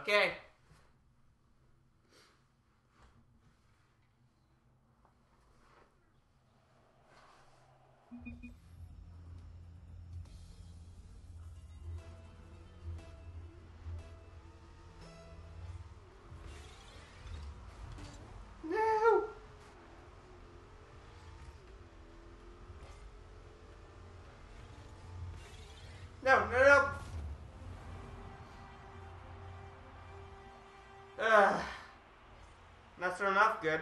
Okay. No. No, no, Not enough good.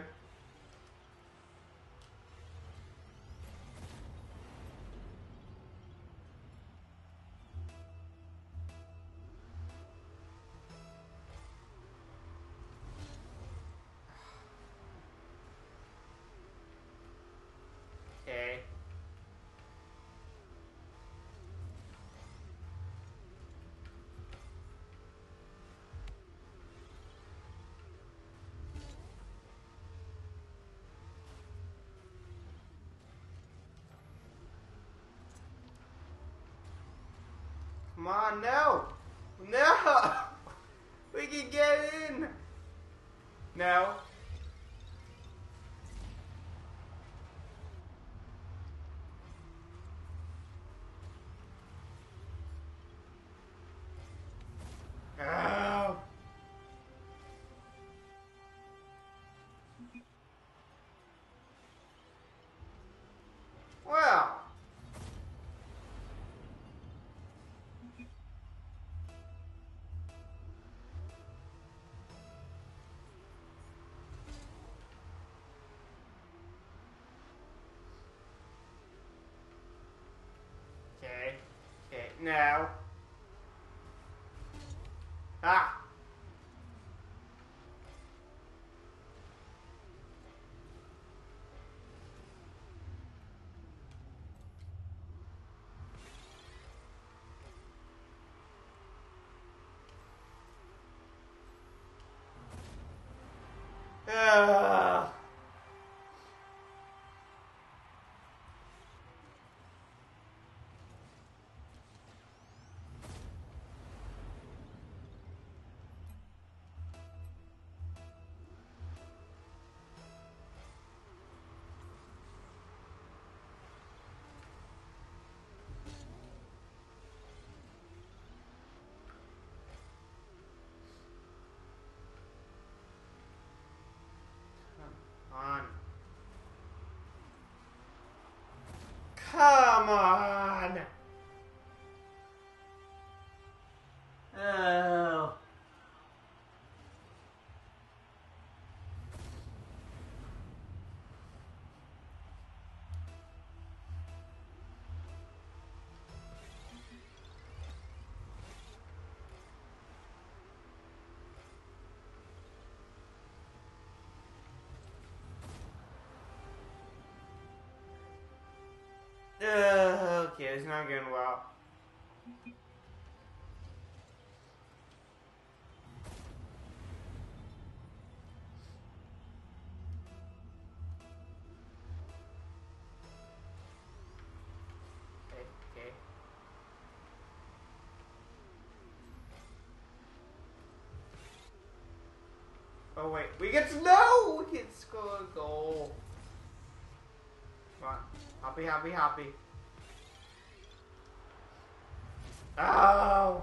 Come on, no! No! We can get in! No. Okay. No. Ah. Ugh. Come on. It's not going well. Oh wait, we get to know! we can score a goal. Come on, happy, happy, happy. Oh.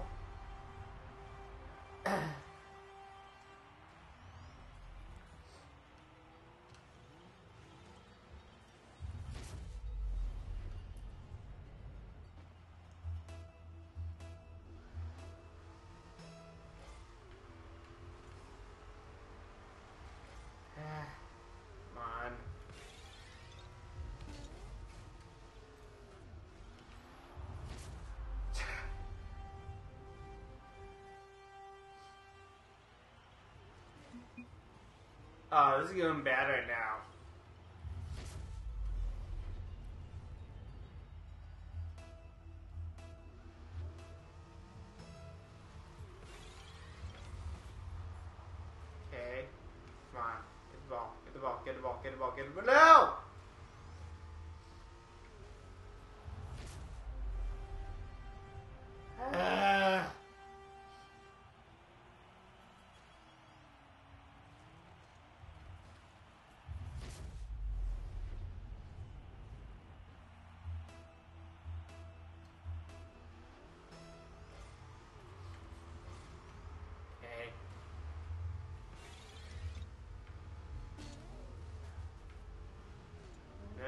Oh, this is going bad right now.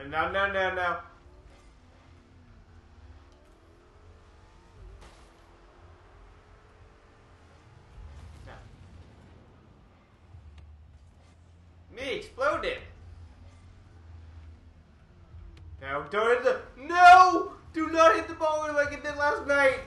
No, no, no, no. No. Me exploded. No, don't hit the. No! Do not hit the ball like it did last night.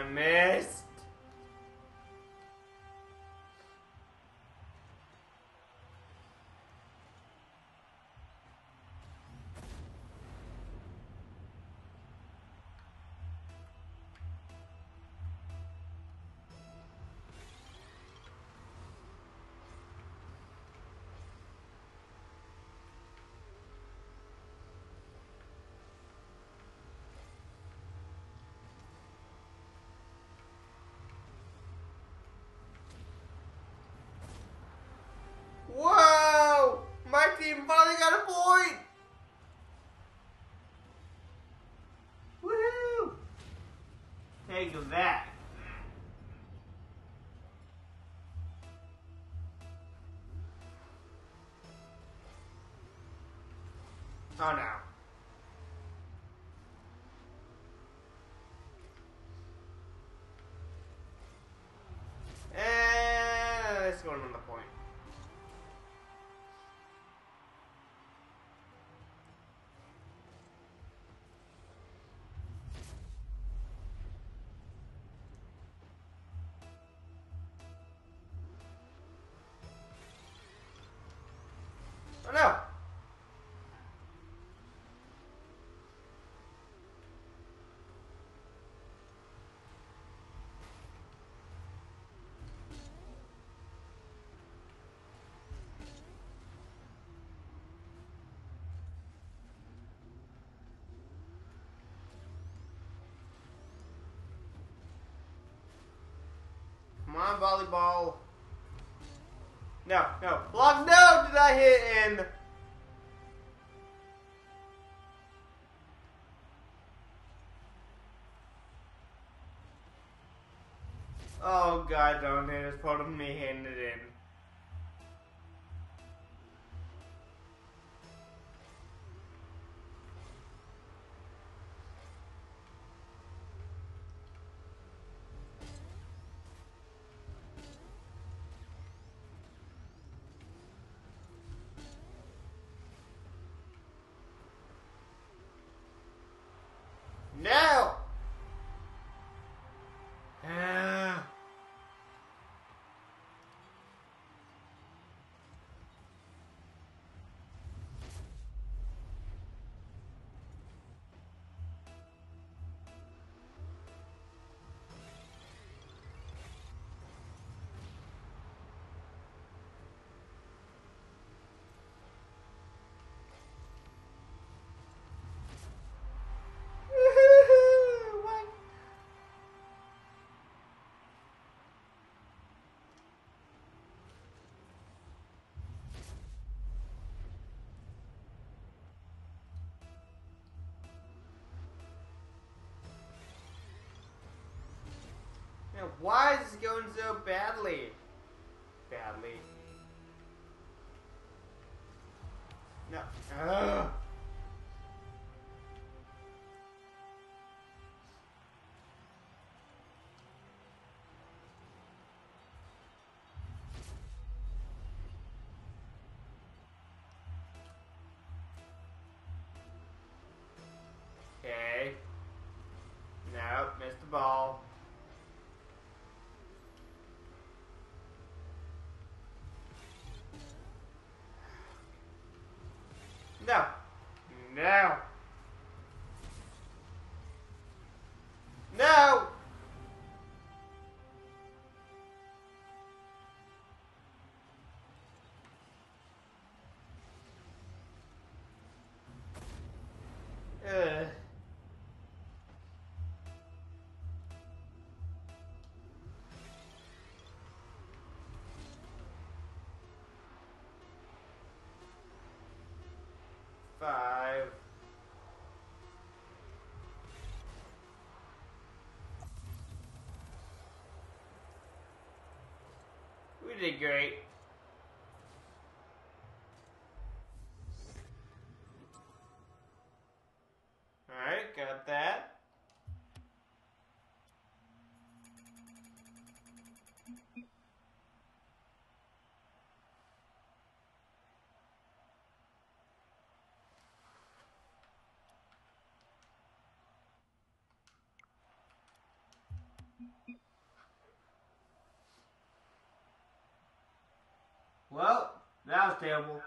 I Take that. Oh no. Volleyball. No, no. Block, no! Did I hit in? Oh god, don't hit. Part of me hitting Why is this going so badly? Badly. No. Ugh. No. No. Did great. Alright, got that. Well, that was terrible.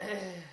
Ugh.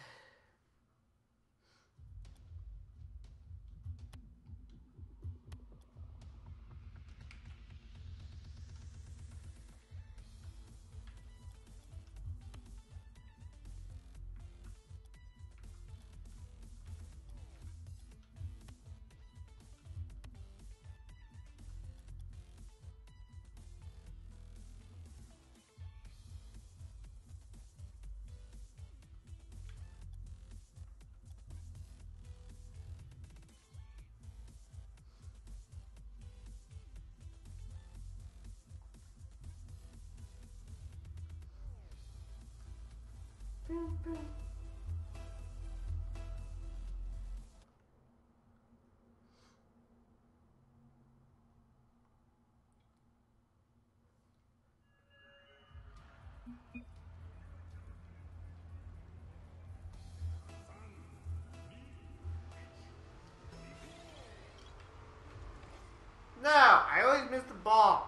No, I always miss the ball.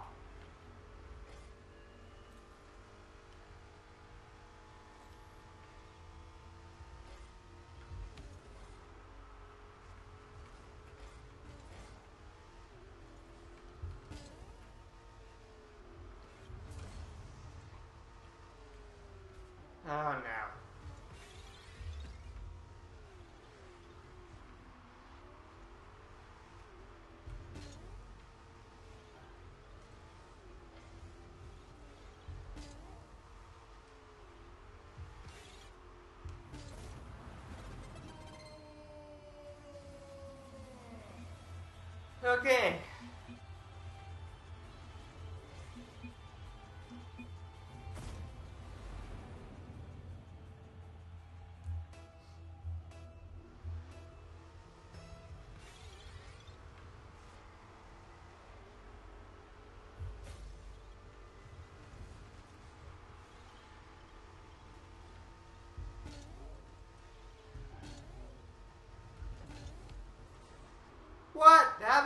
Okay.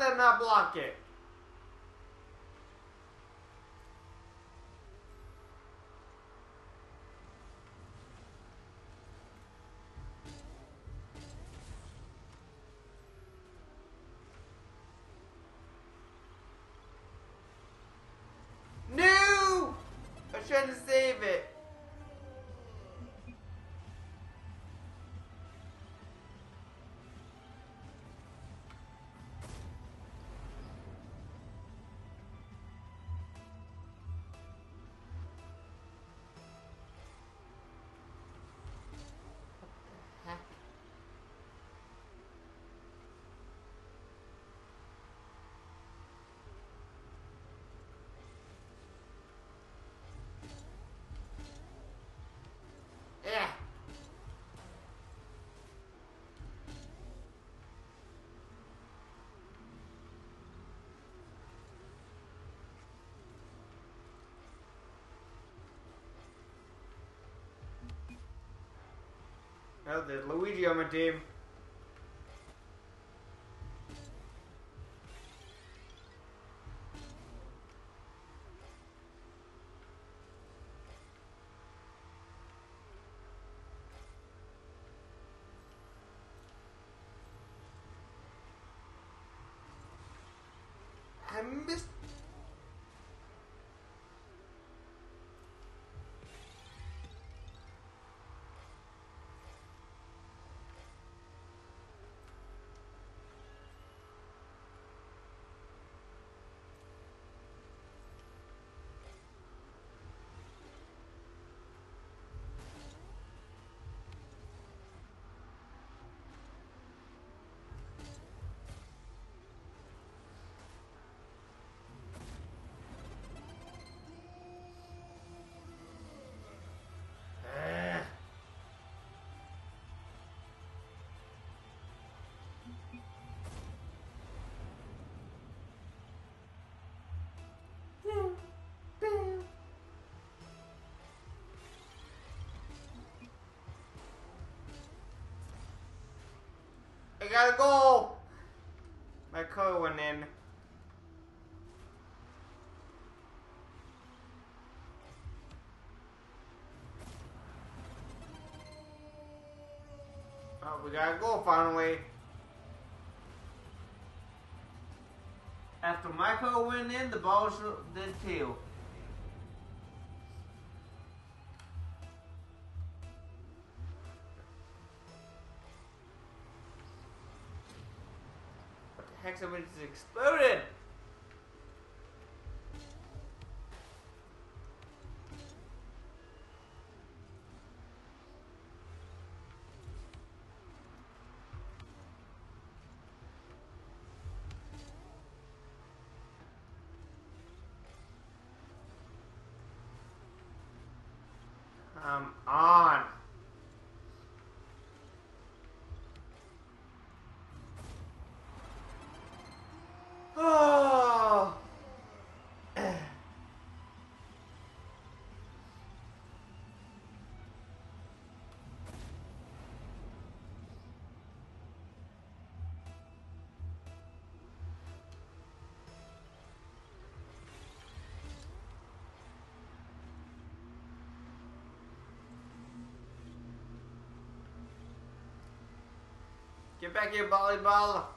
I not block it? No! trying to save it. There's Luigi on my team. I gotta go. My code went in. Oh, we gotta go finally. After Michael went in, the balls did too. What the? Somebody just exploded! Get back here, volleyball.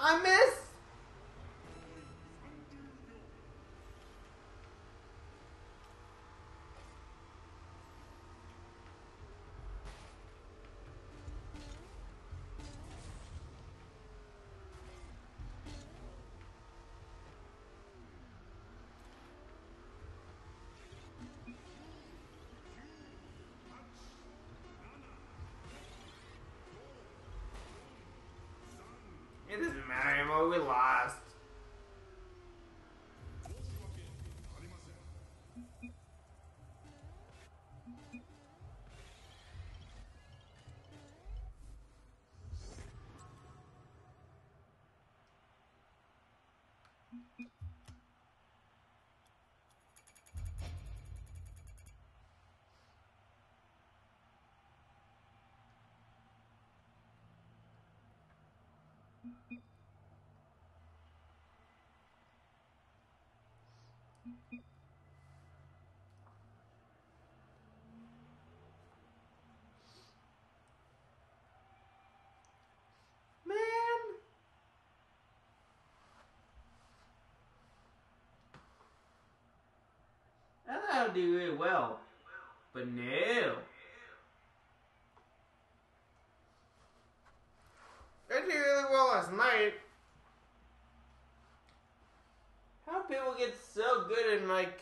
I It doesn't matter anymore. We lost. Do really well. But no. I did really well last night. How people get so good in like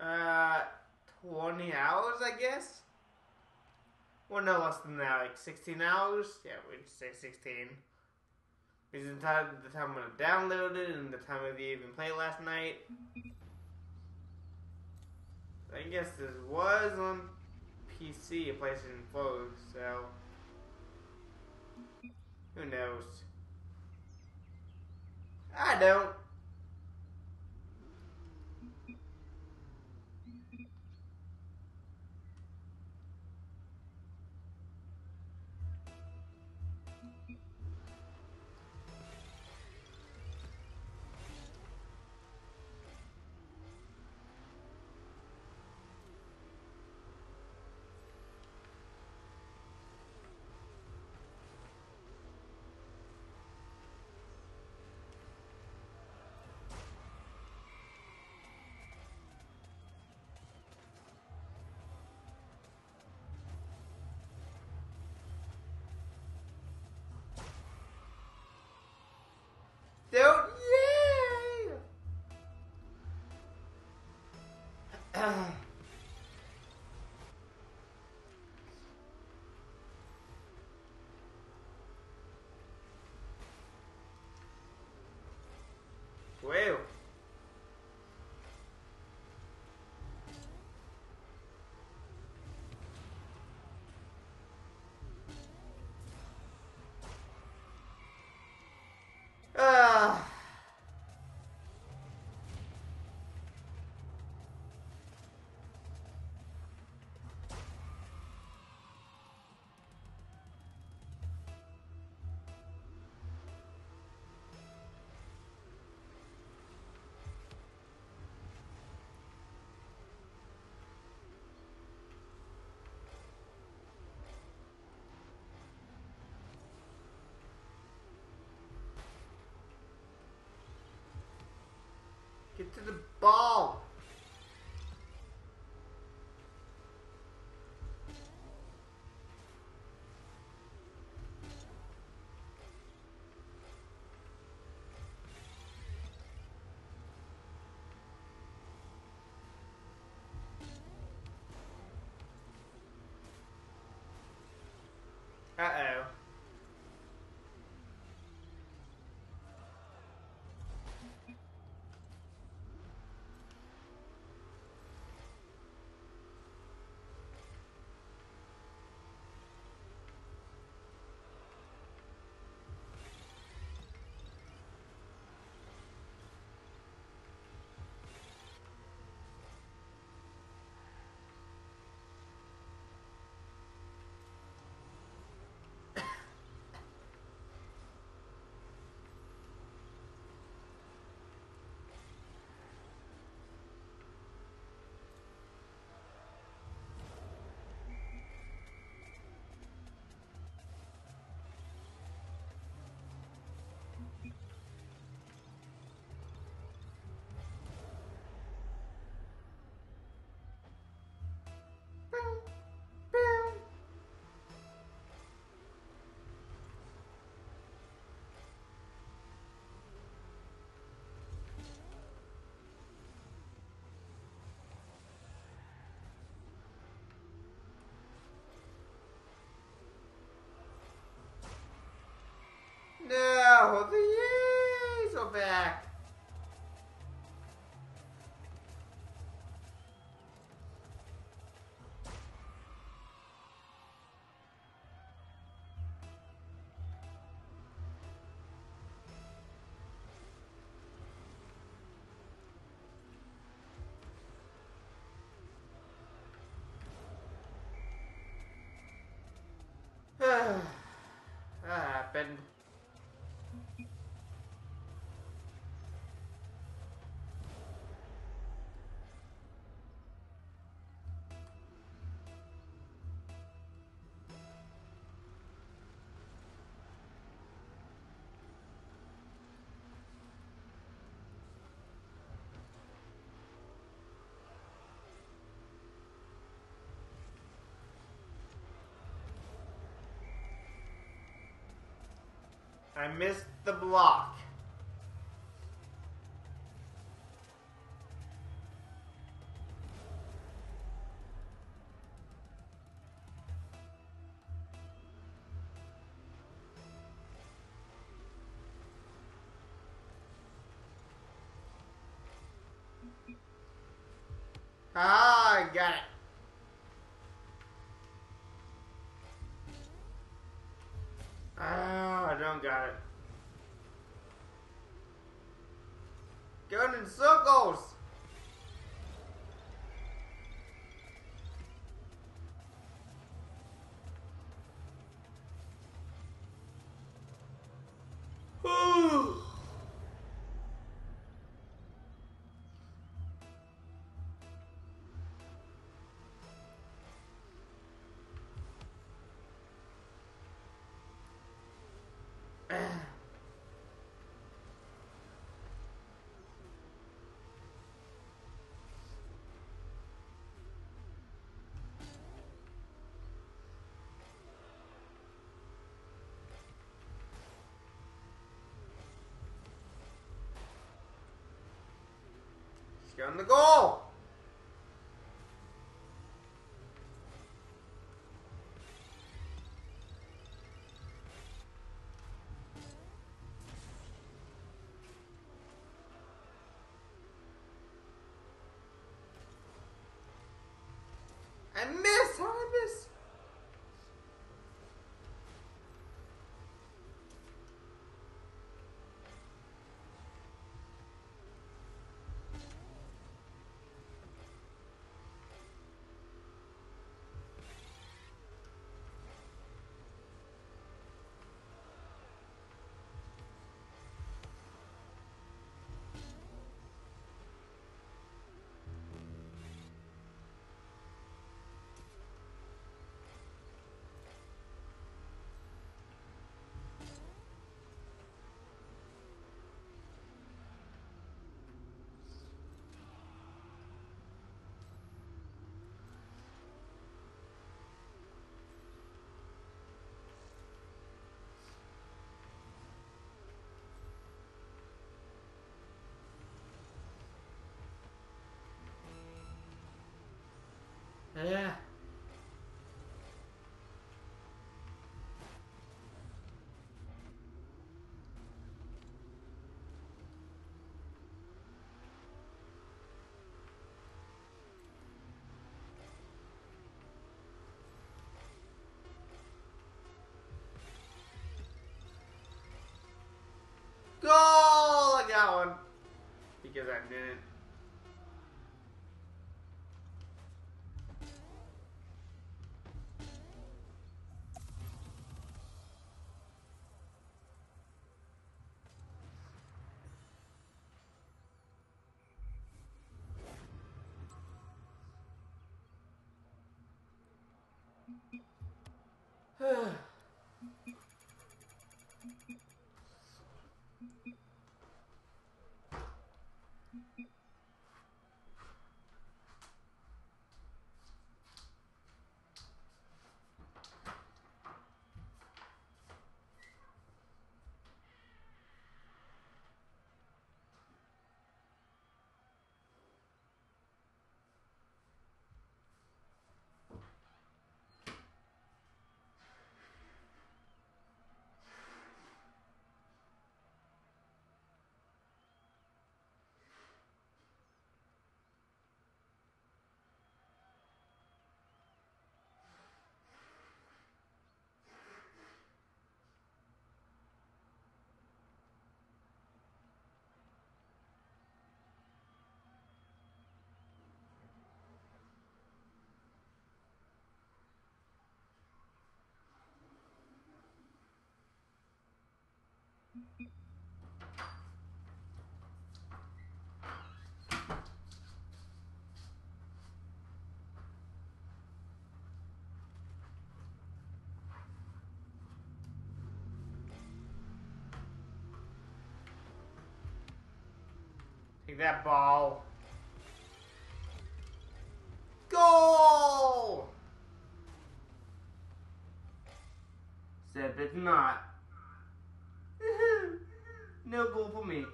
uh 20 hours, I guess? Well, no less than that, like 16 hours? Yeah, we'd say 16. Because the time, the time when I downloaded and the time of the even played last night. I guess this was on PC, a PlayStation 4, so. Who knows? I. Don't yay! Ah. Get to the ball. Uh oh. The Yeez are back! I missed the block. Ah, I got it. Ah, I don't got it. Going in circles. He's the goal. I miss. Because I didn't. That ball. Goal! Except it's not. no goal for me.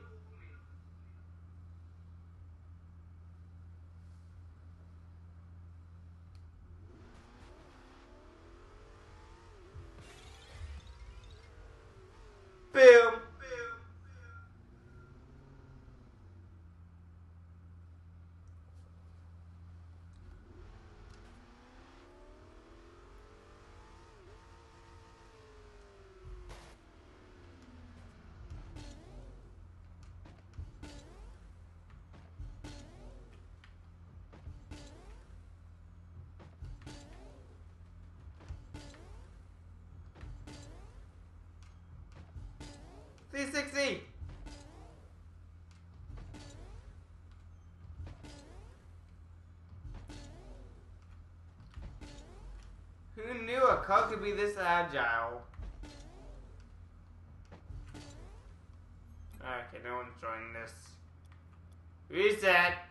C60! Who knew a cog could be this agile? Okay, no one's joining this. Reset!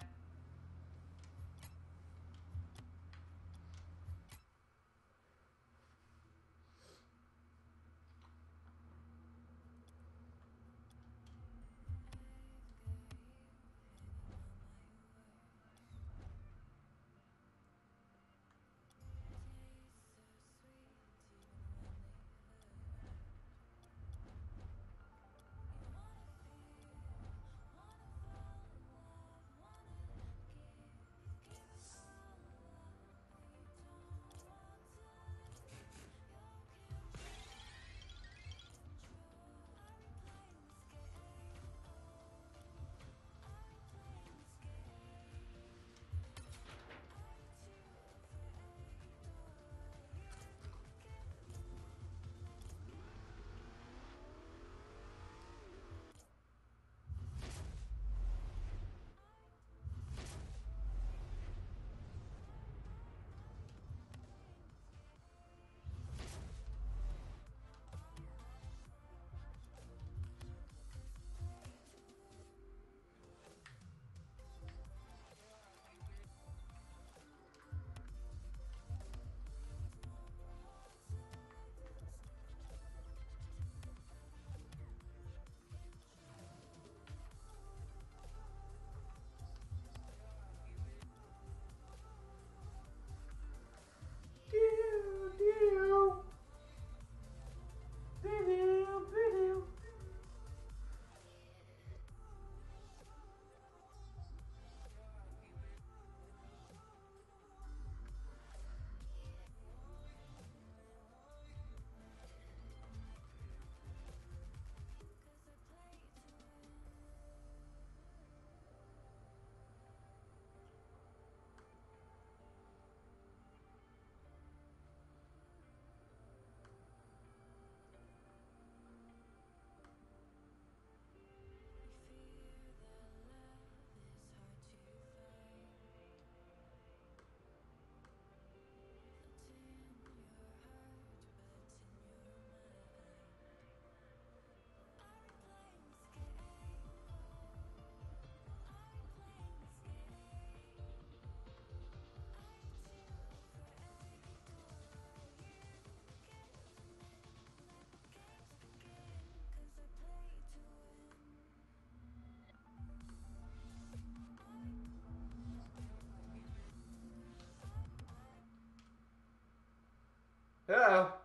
É,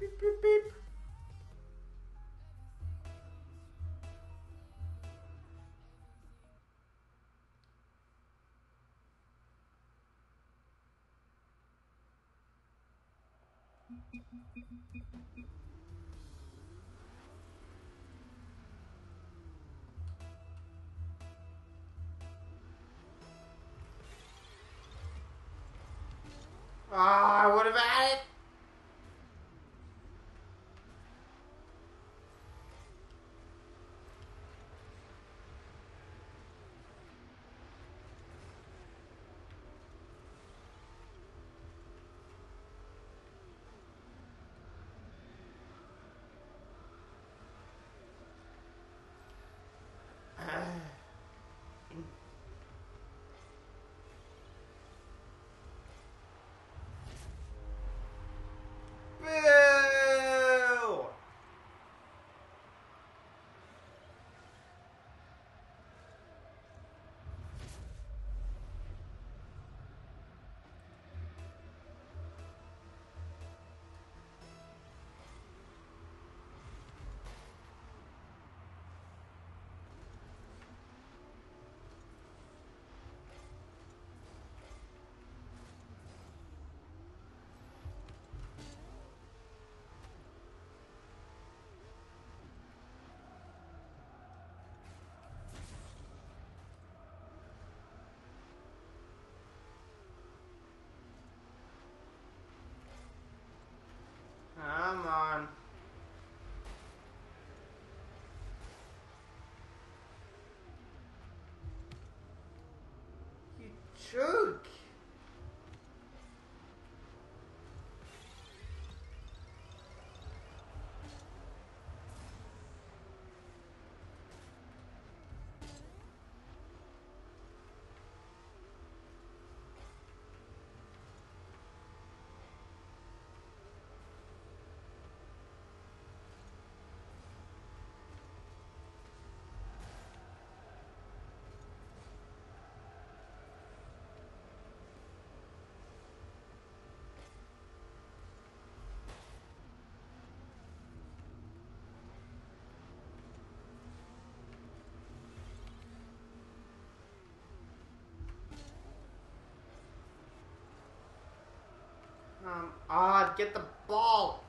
beep, beep, beep. Ah, I would have had it. Um, Come on, get the ball.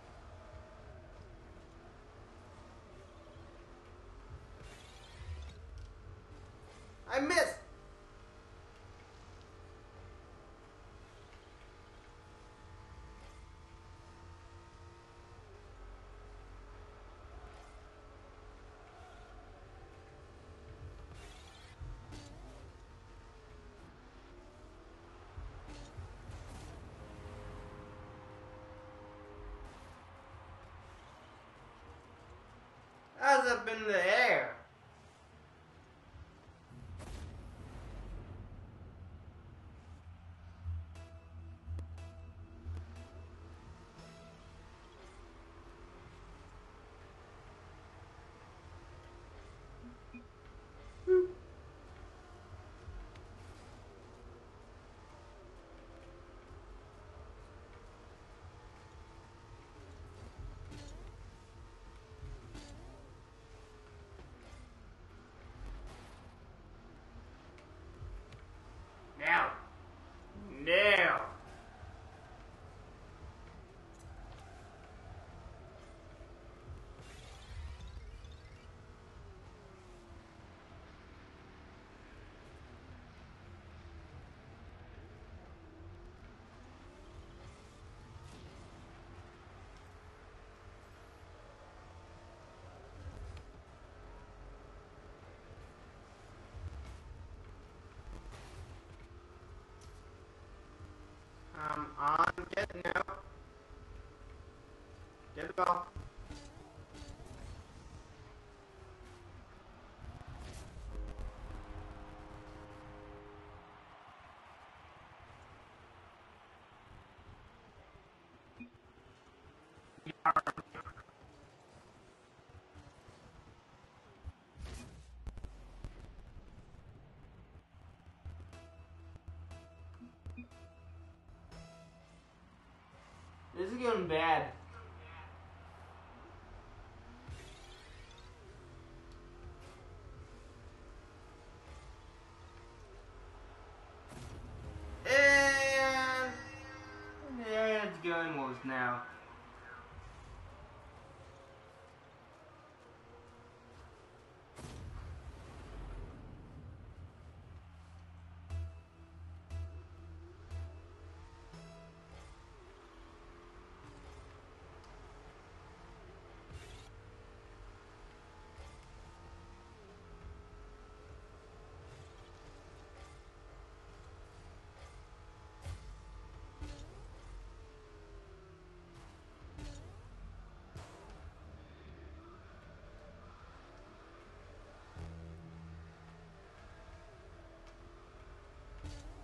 I missed. How's up in the Now. Um, on, get it now. Get the ball. This is going bad. And it's going worse now.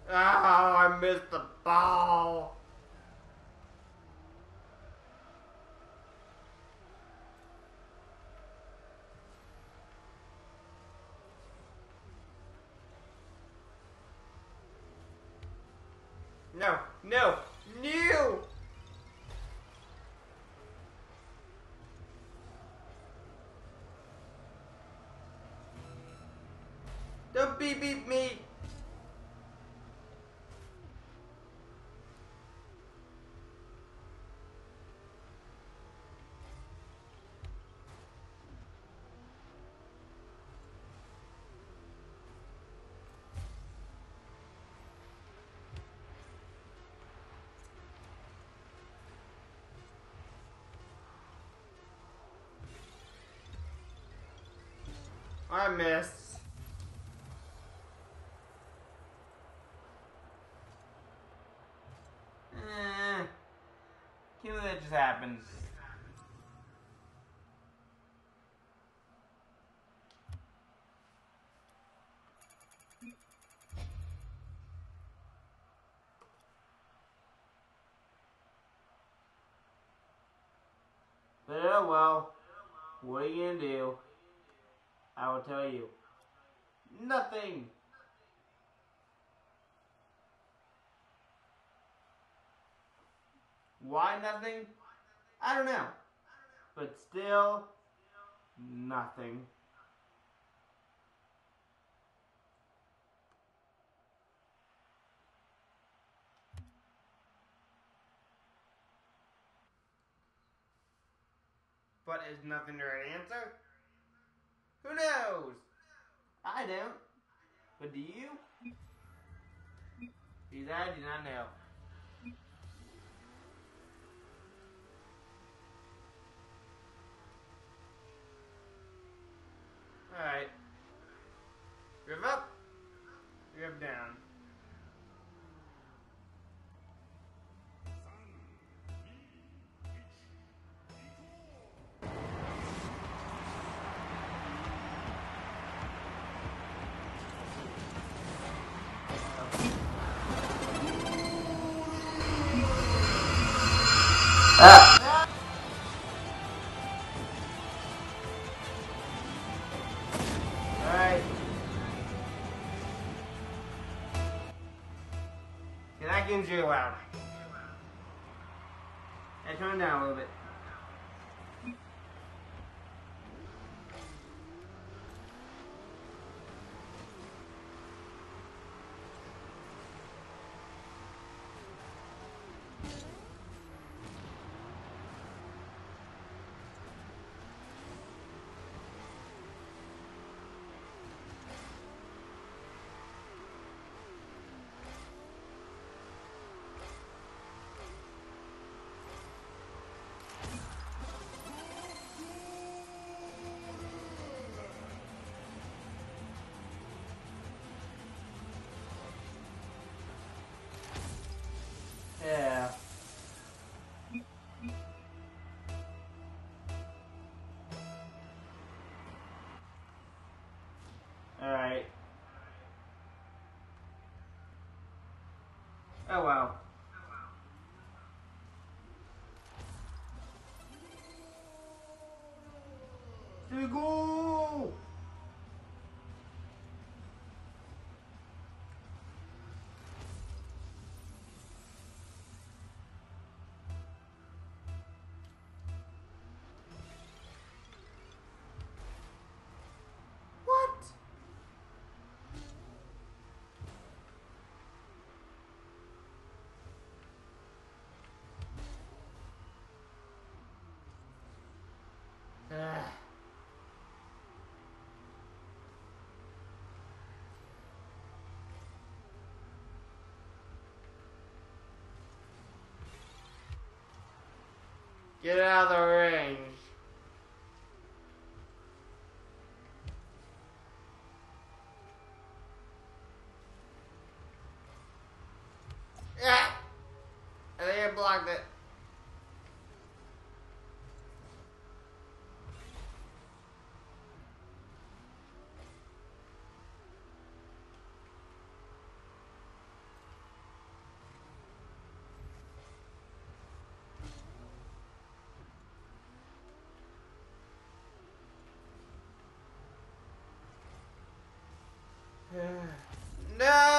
Oh, I missed the ball. No, no! Don't beep beep me! I missed. Eh, can't believe that just happened. But oh well, what are you gonna do? I will tell you. Nothing! Why nothing? I don't know. But still, nothing. But is nothing the right answer? Who knows? I don't. But do you? Because I do not know. Alright. Rev up. Rev down. Ah. Yeah, Oh wow. Here we go! Get out of the. Yeah. I think I blocked it. no!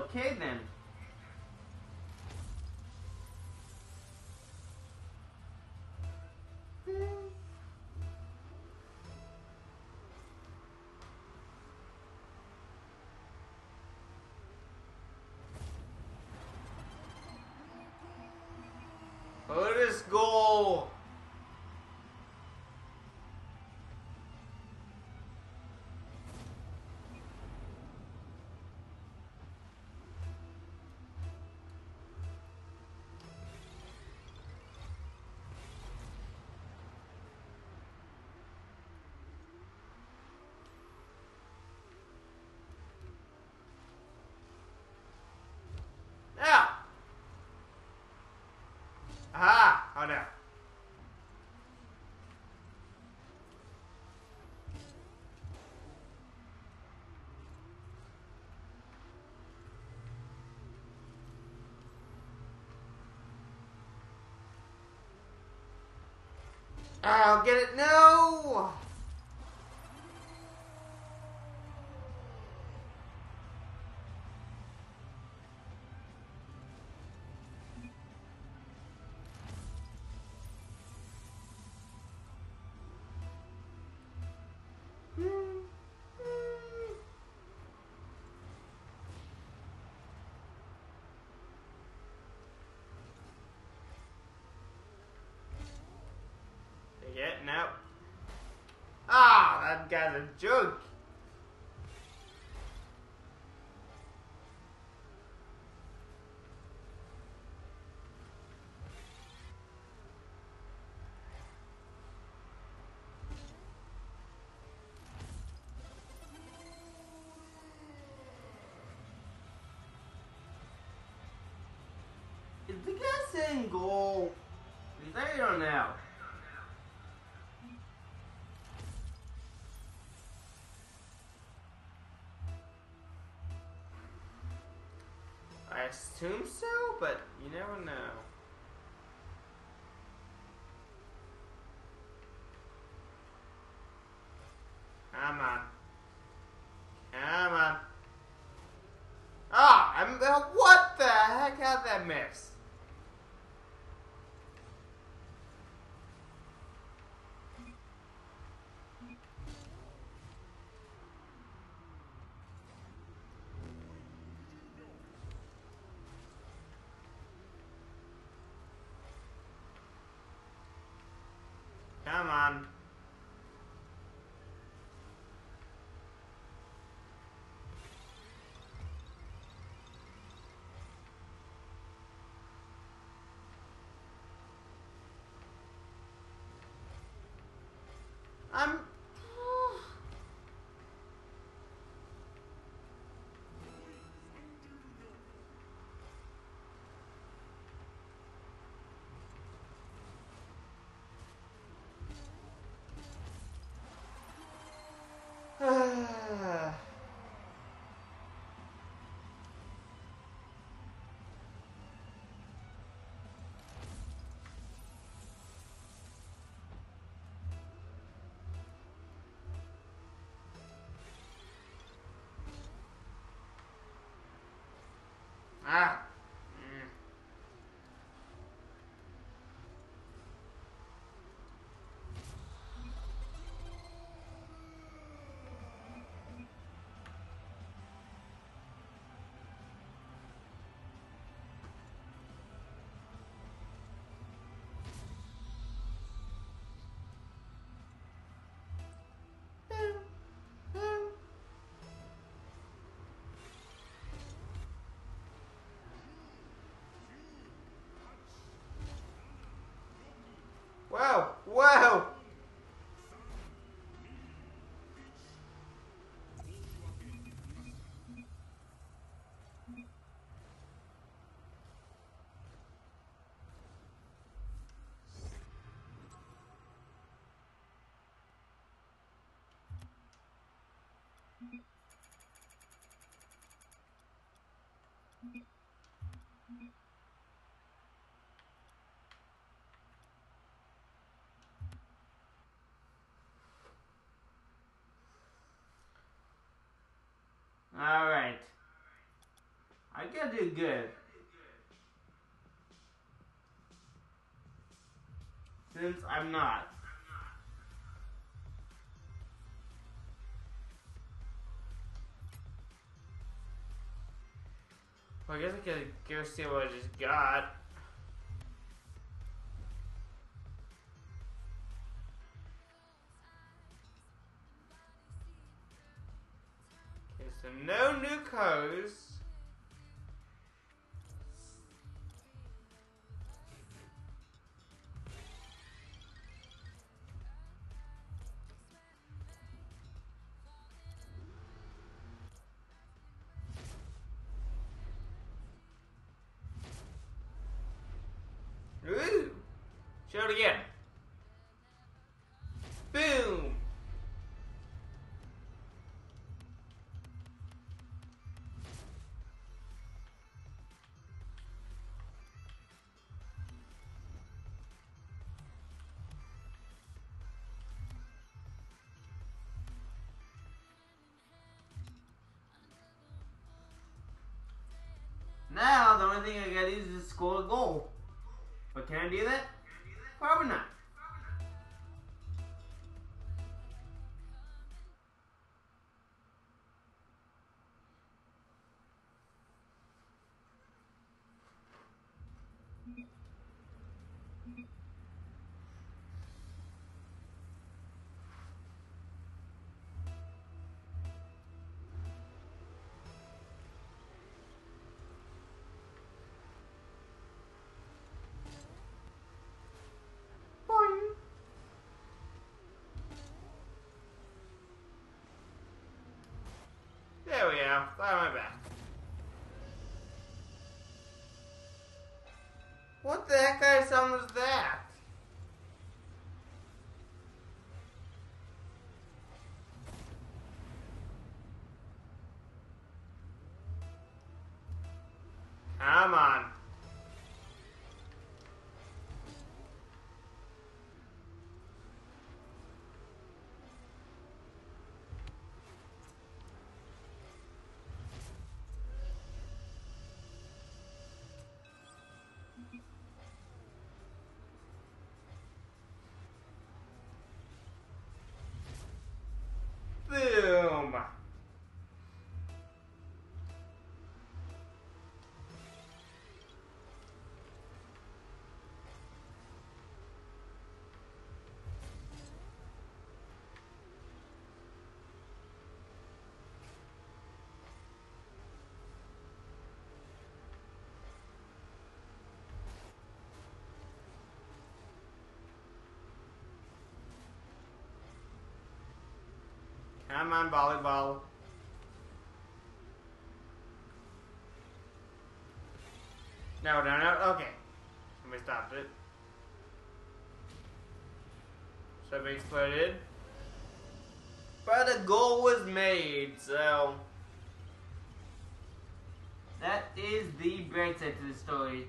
Okay then. Aha! Oh no. I'll get it. No! Guy's a joke. Is the guy saying goal? Is that it now? Assume so, but you never know. Come on. Come on. Ah, I'm, what the heck? How'd that miss? Come on. Ah. Gotta do good. Since I'm not. Well, I guess I could see what I just got. Now, the only thing I gotta use is score a goal. But can I do that? Probably not. We my back. What the heck kind of sound was that? Come on, volleyball. No, no, no. Okay. Somebody stopped it. Somebody exploded. But a goal was made, so. That is the bright side to the story.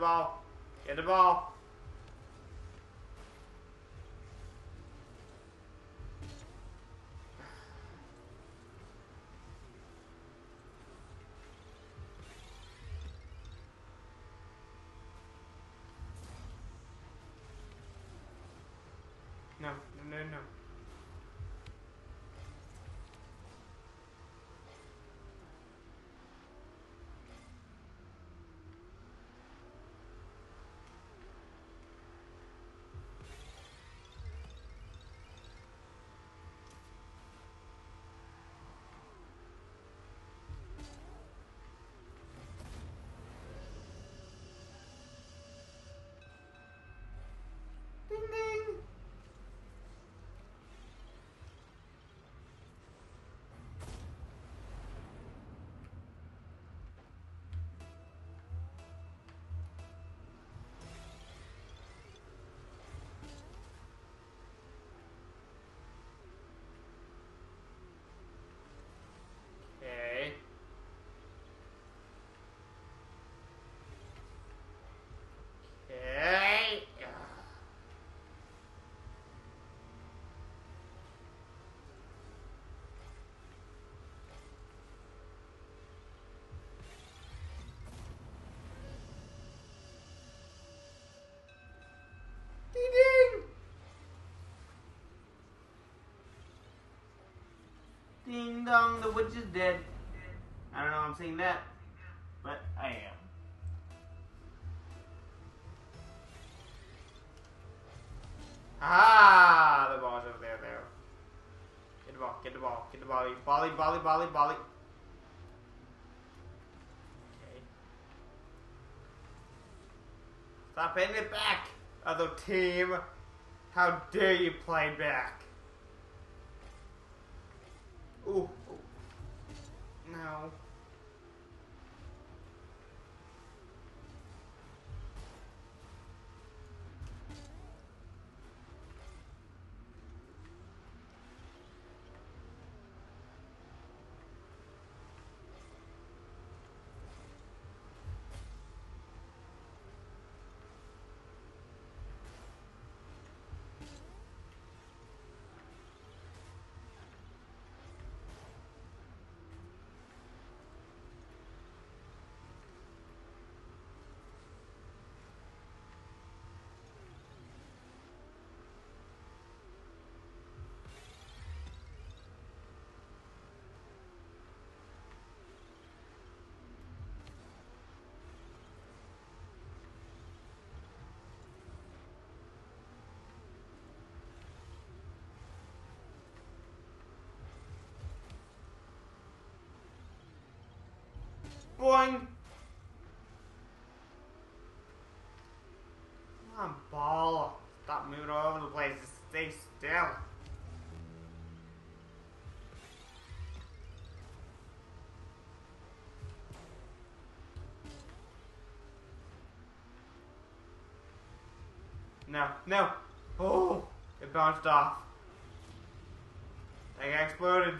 Get the ball. Get the Ding dong, the witch is dead. I don't know I'm saying that, but I am. Ah, the ball's over there, there. Get the ball, get the ball, get the ball. Volley, volley, volley, volley. Okay. Stop hitting it back, other team. How dare you play back? Ooh. ooh. No. Boing. Come on, ball. Stop moving all over the place. Just stay still. No, no. Oh, it bounced off. That guy exploded.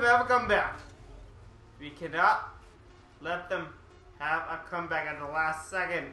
Them have a comeback. We cannot let them have a comeback at the last second.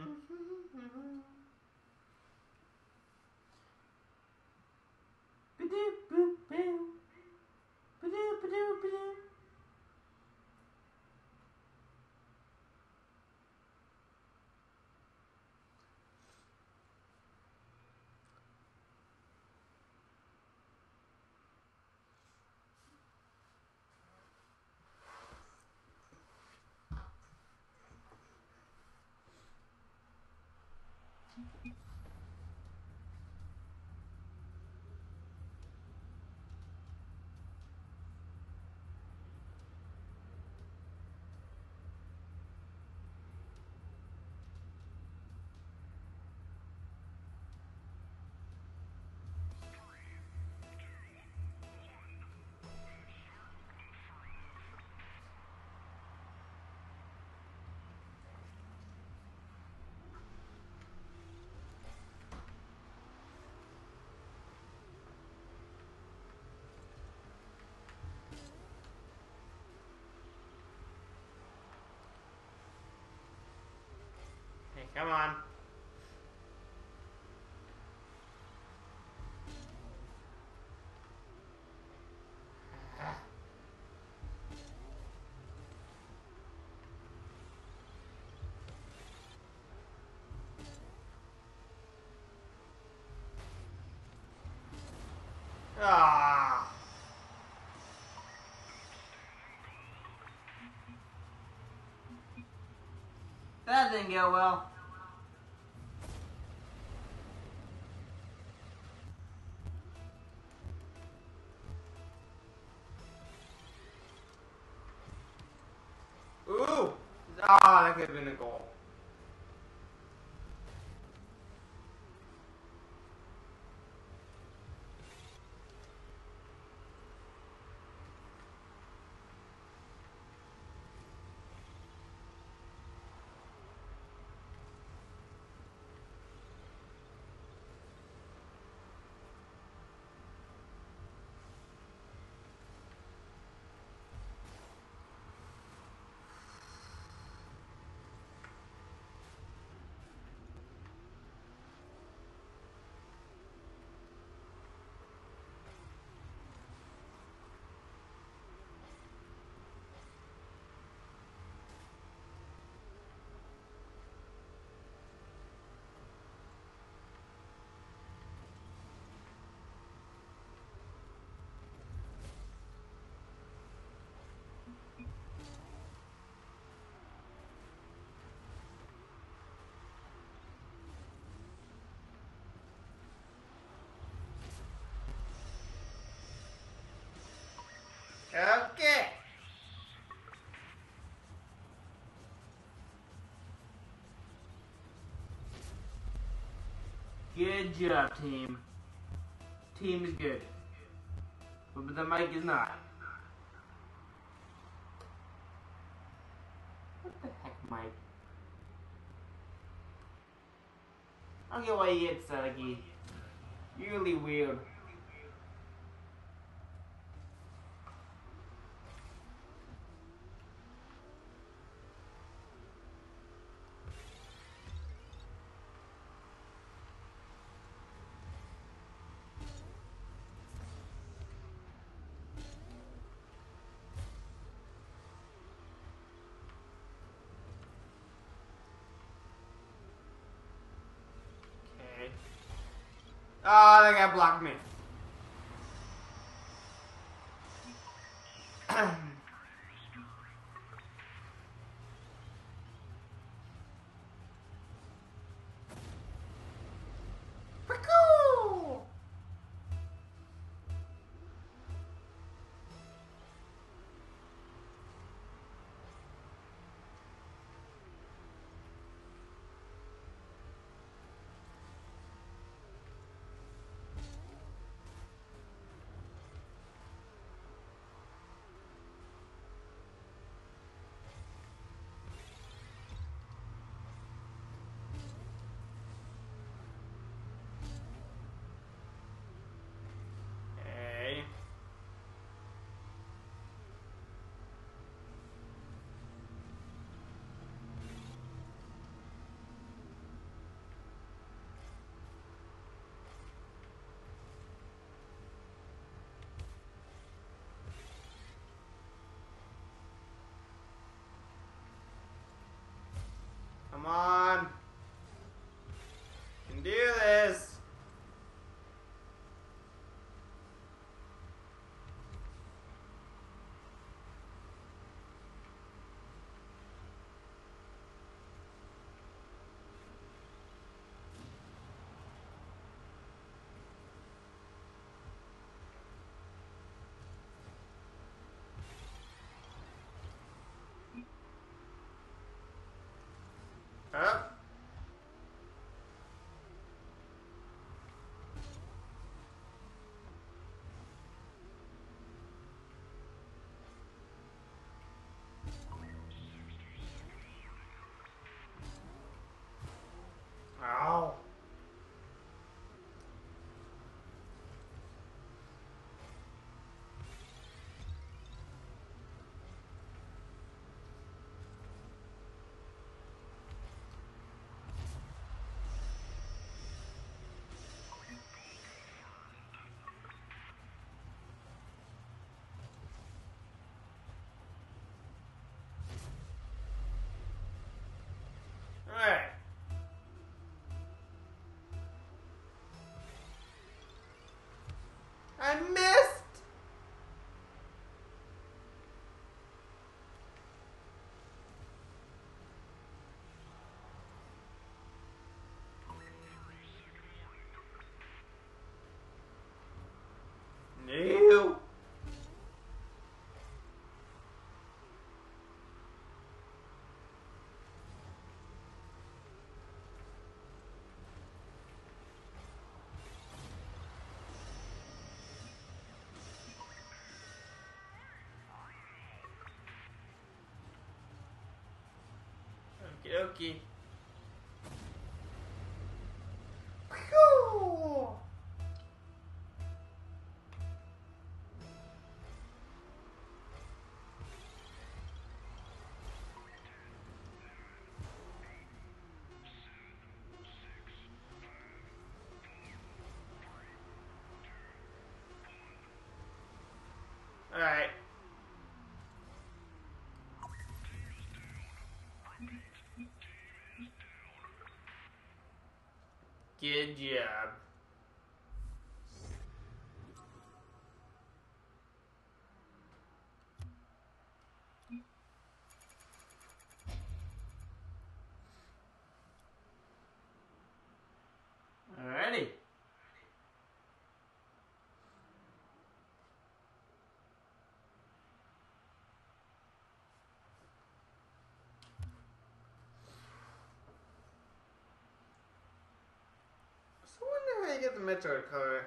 Ba-doop, boop, boo. Ba-doop, ba-doop, ba-doop. Come on. Ah. That didn't go well. Good job, team. Team is good. But the mic is not. What the heck, Mike? I don't get why get Sadaki. You're really weird. Okay. Ah, that guy blocked me. I missed! Dokie. Alright. Good job. Alrighty. So I wonder how you get the Metroid color.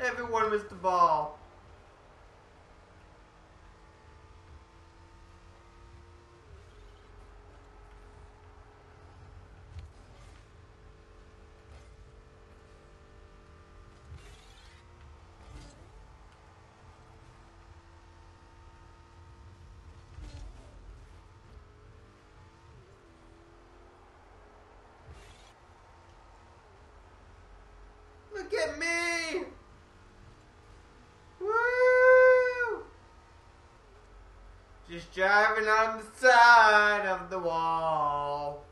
Everyone missed the ball. Look at me! Woo! Just driving on the side of the wall.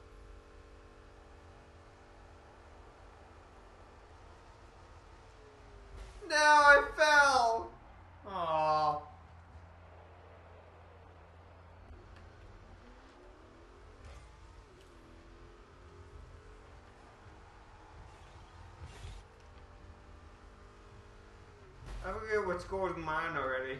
No, I fell. Aww. I forget what score's mine already.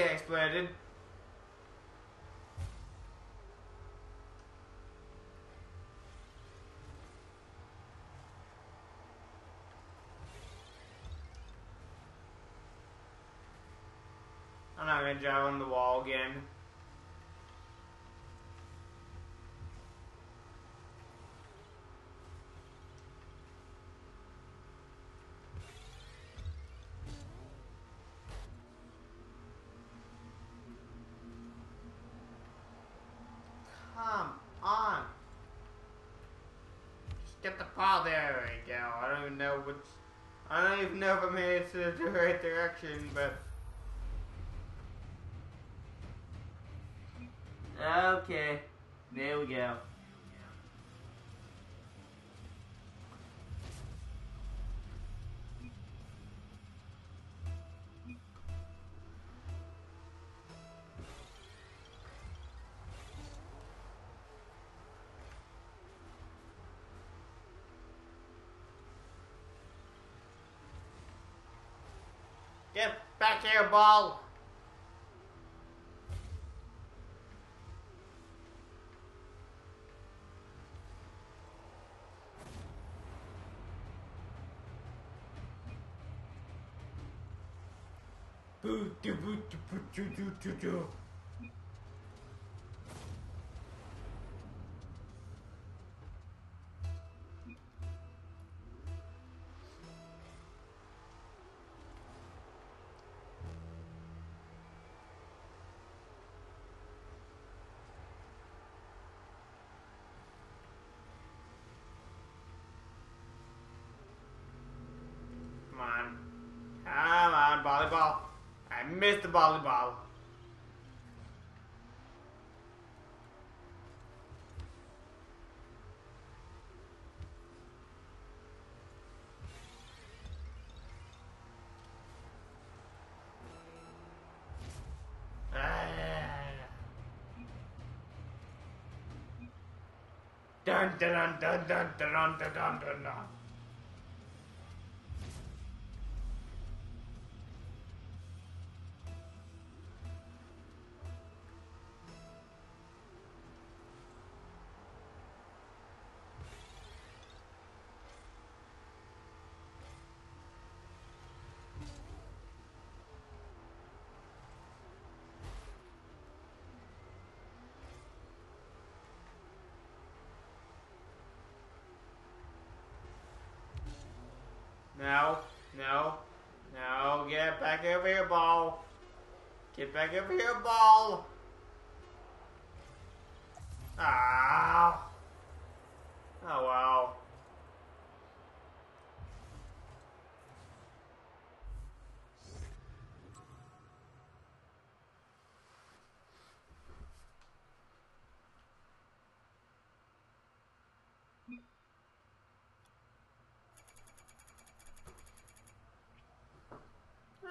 Get exploded. I'm not gonna drive on the wall again. Come on. Just get the ball there we go. I don't even know which I don't even know if I'm headed to the right direction, but Okay, there we go. there, ball. Boo, do, boo, do, boo, do, do, do, do. Volleyball. Ah. Dun dun dun dun dun dun dun dun dun back over here, ball. Get back over here, ball. Ah. Oh, wow.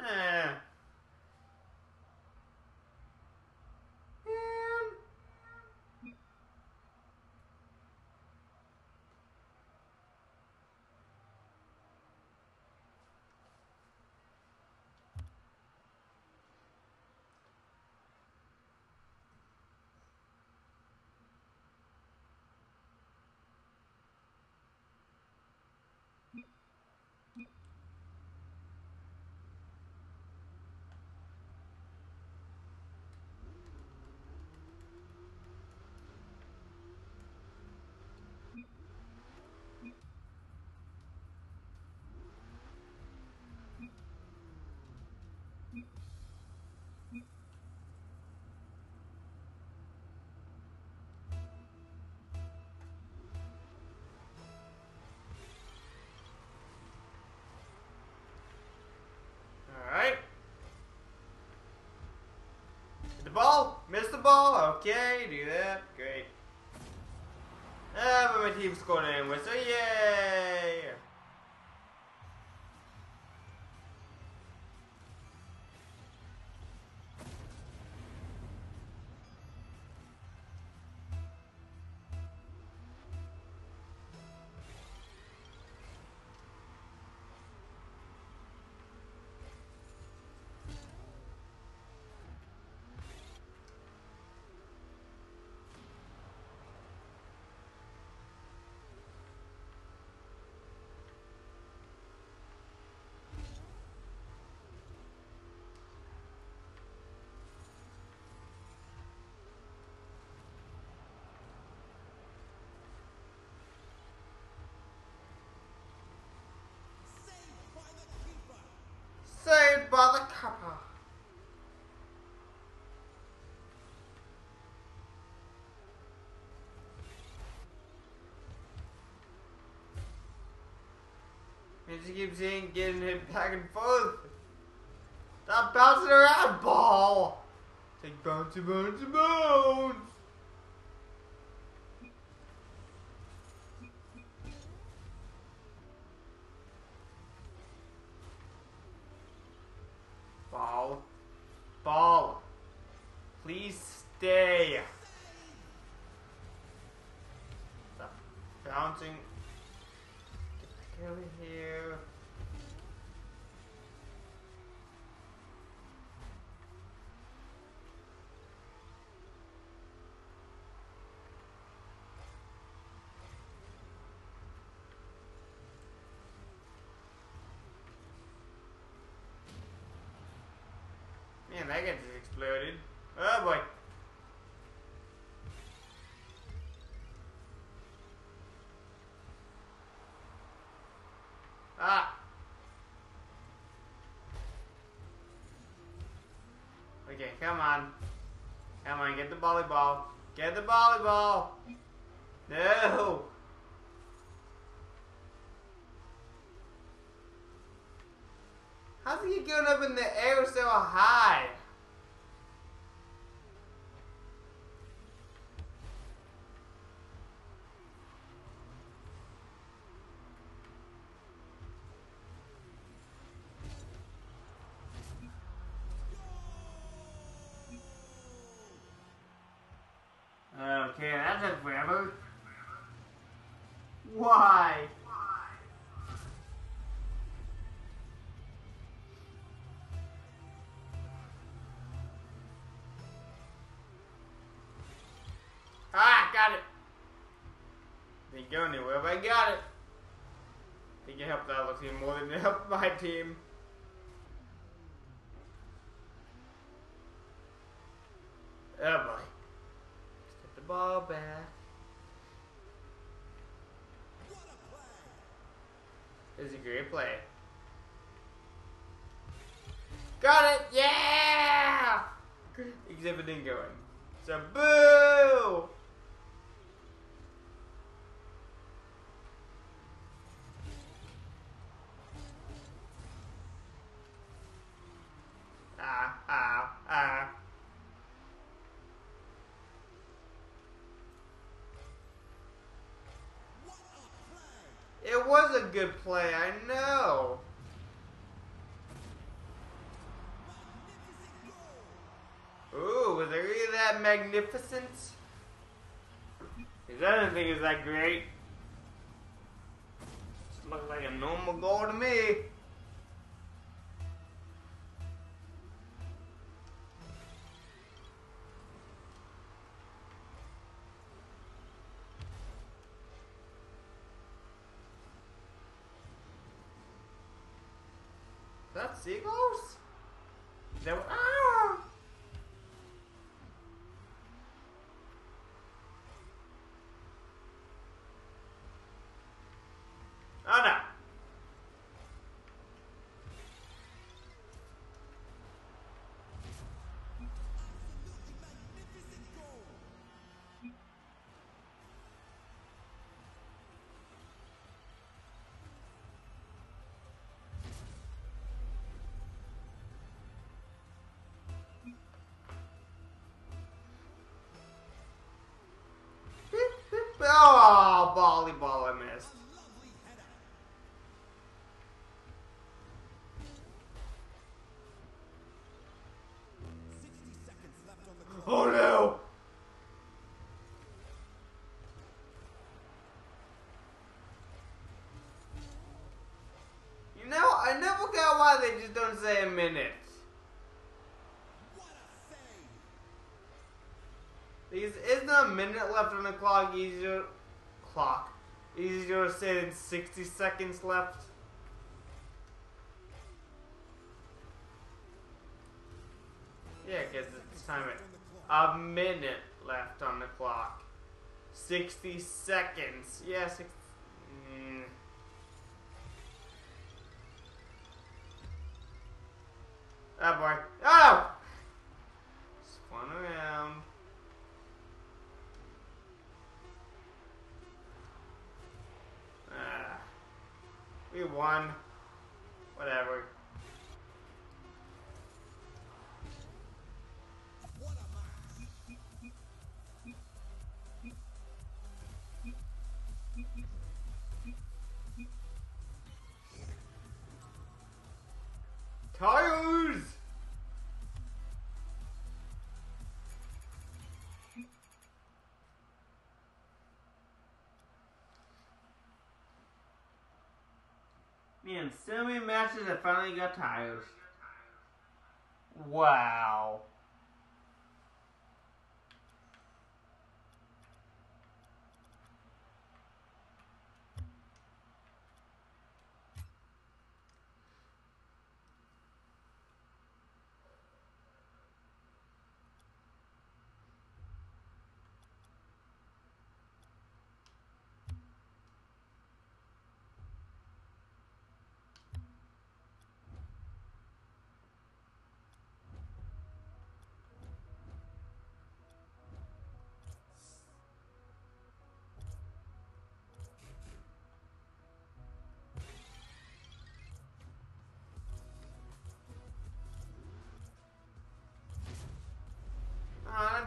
Eh. Um. Alright. Hit the ball. Okay, do that. Great. Ah, but my team scored anyway, so yay! for the couple. And she keeps getting hit back and forth. Stop bouncing around, ball! Take bouncy, bouncy, bounce! That just exploded. Oh boy. Ah. Okay, come on. Come on, get the volleyball. Get the volleyball. No. How's he going up in the air so high? Didn't go anywhere, but I got it. think it helped the other team more than it helped my team. Oh boy. Get the ball back. It was a great play. Got it! Yeah! Except it didn't go in. So boo! Ah, ah, ah. It was a good play, I know. Ooh, was it really that magnificent? Because I didn't think that great. Looked like a normal goal to me. Volleyball I missed. Oh no! You know, I never got why they just don't say a minute. Because isn't a minute left on the clock easier clock easier to say than sixty seconds left? Yeah, because it's time it a minute left on the clock. Sixty seconds. Yeah, six. Mm. Oh boy. Oh! Spun around. We won. Whatever. Tires! So many matches I finally got tires. Wow.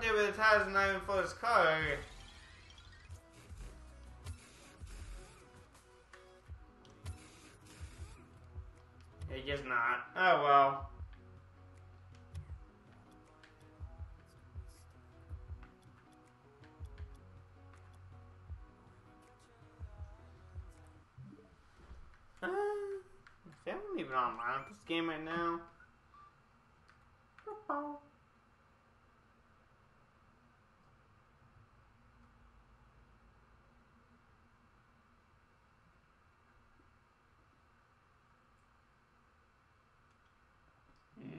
With the tires not even for his car. I guess not. Oh well. Uh, I'm even online with this game right now.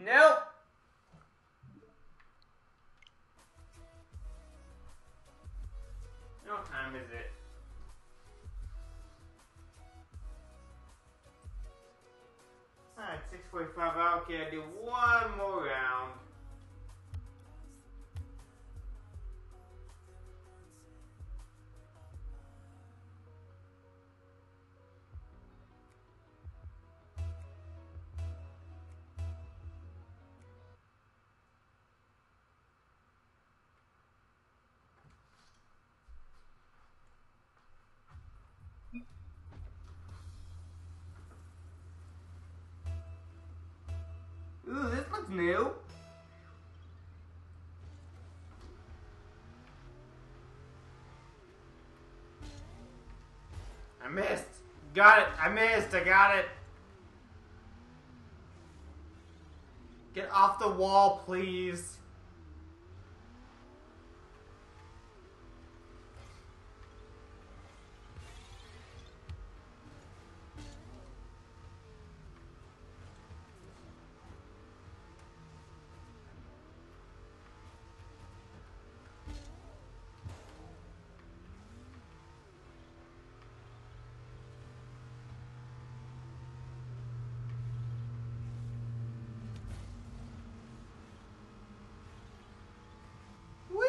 Nope. What time is it? Alright, 645. Okay, I'll do one more round. Ooh, new. I missed. Got it. I missed. I got it. Get off the wall, please. Whee!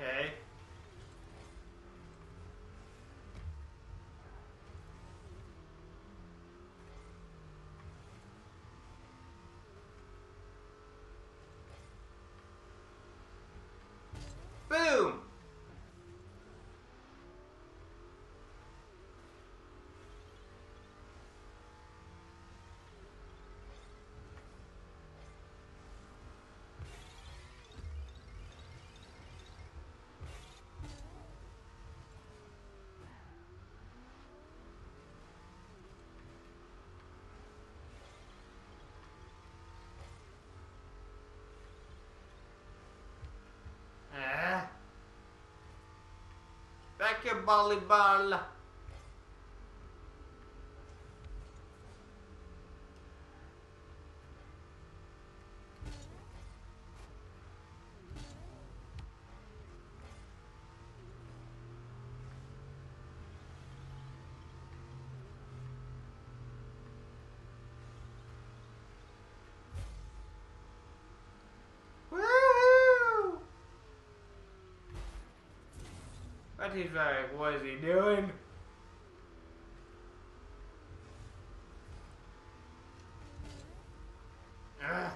Okay. Boom! Ah. Back here, team's like, what is he doing? Ugh.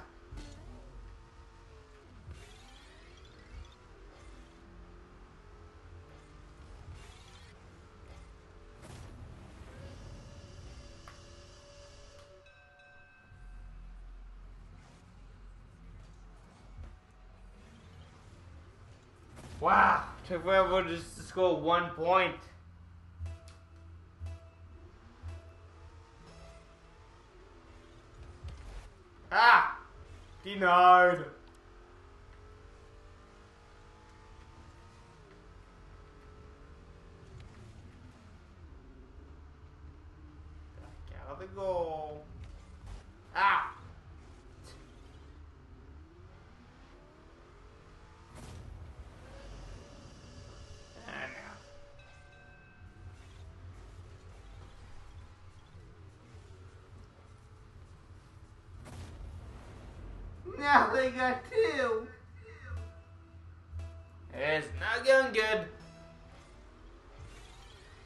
Wow, took forever to score one point. Ah! Denied. Back out of the goal. Ah! Ah, no. Now they got two. It's not going good.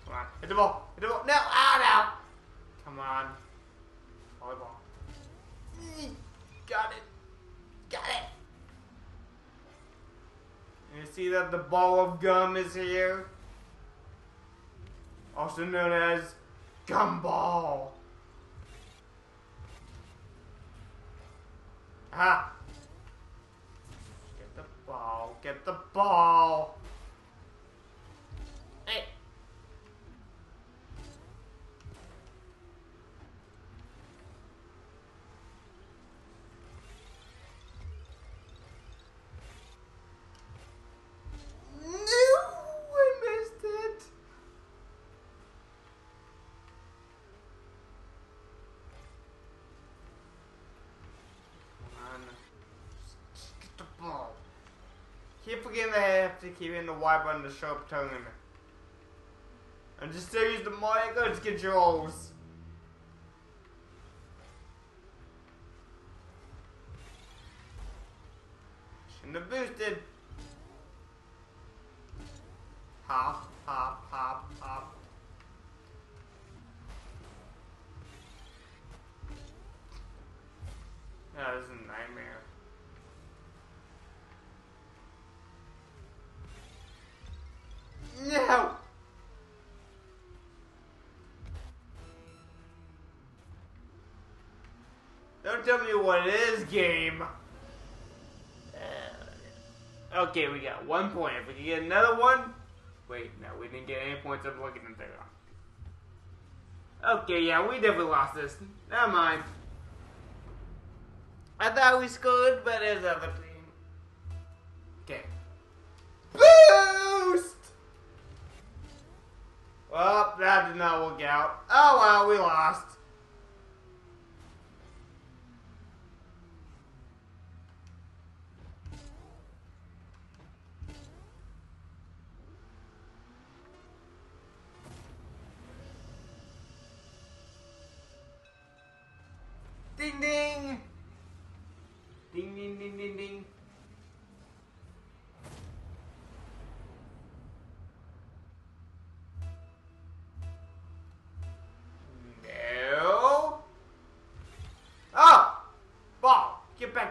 Come on, hit the ball, hit the ball. No, out, out. Come on. Volleyball. Got it. Got it. You see that the ball of gum is here? Also known as gumball. Ah! Get the ball. Hey. No, I missed it. Come on. Just Get the ball. Keep forgetting that I have to keep in the Y button to show up tongue. And just still use the Mario Kart controls. Shouldn't Tell me what it is, game. Uh, okay, we got one point. If we can get another one, wait, no, we didn't get any points. I'm looking at there. Okay, yeah, we definitely lost this. Never mind. I thought we scored, but there's other team. Okay. Boost! Well, that did not work out. Oh well, we lost.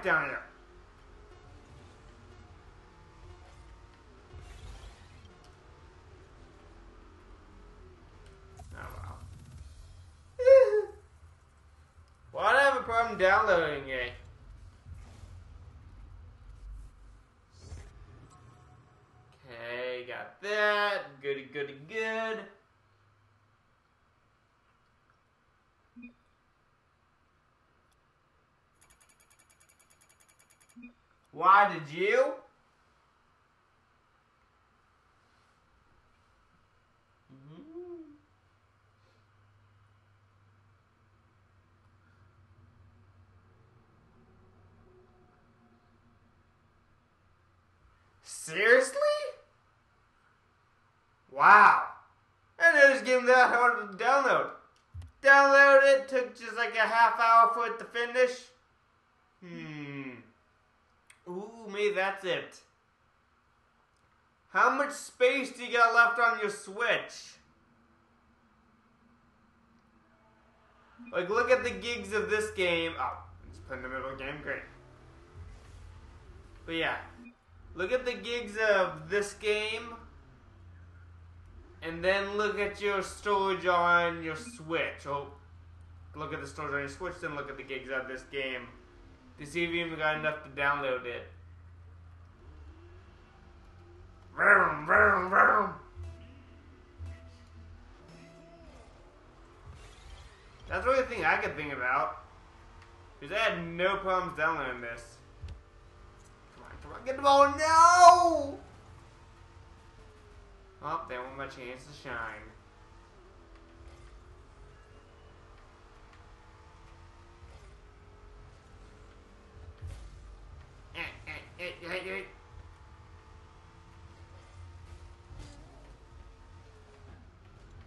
Get down here. Oh well. well, I don't have a problem downloading it. Okay, got that. Goody, goody, good. Why did you? Seriously? Wow. And it was getting that hard to download. Download it, took just like a half hour for it to finish. Hmm. Maybe that's it. How much space do you got left on your Switch? Like, look at the gigs of this game. Oh, it's in the middle game. Great. But yeah, look at the gigs of this game. And then look at your storage on your Switch. Oh, look at the storage on your Switch, then look at the gigs of this game. To see if you even got enough to download it. Vroom, vroom, vroom. That's the only thing I could think about. Because I had no problems downloading this. Come on, come on, get the ball. No! Oh, they want my chance to shine. Eh, eh, eh,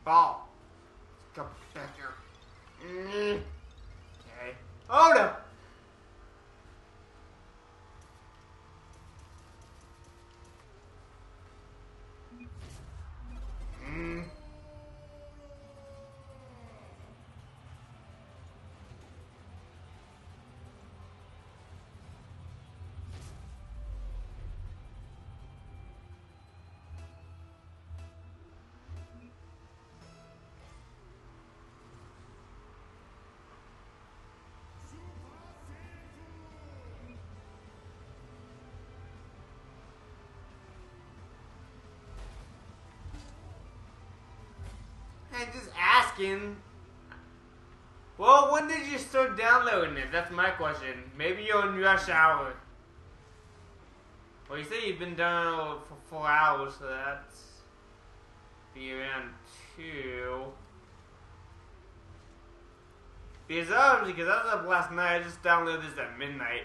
Ball. Come here. Mm. Okay. Oh no! Mm. And just asking. Well, when did you start downloading it? That's my question. Maybe you're in rush hour. Well, you say you've been downloading for four hours, so that's be around two. Because obviously, because I was up last night, I just downloaded this at midnight,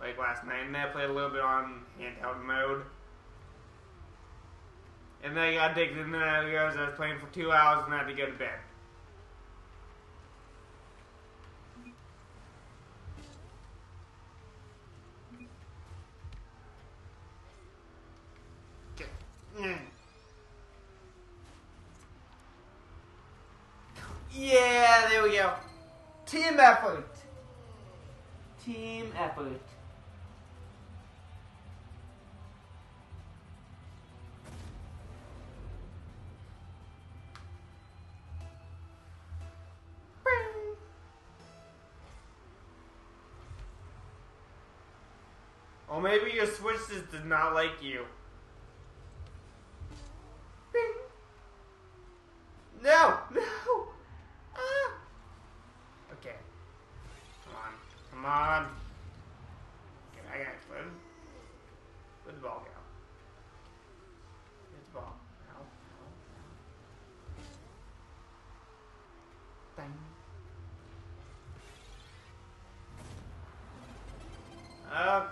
like last night, and then I played a little bit on handheld mode. And then I got addicted, and then I I was playing for two hours and I had to go to bed. Yeah, there we go. Team effort. Team effort. Or maybe your Switch just did not like you. Bing. No! No! Ah! Okay. Come on. Come on. Okay, I got it. Where, where'd the ball go? Where's the ball? Ow, ow. Bang.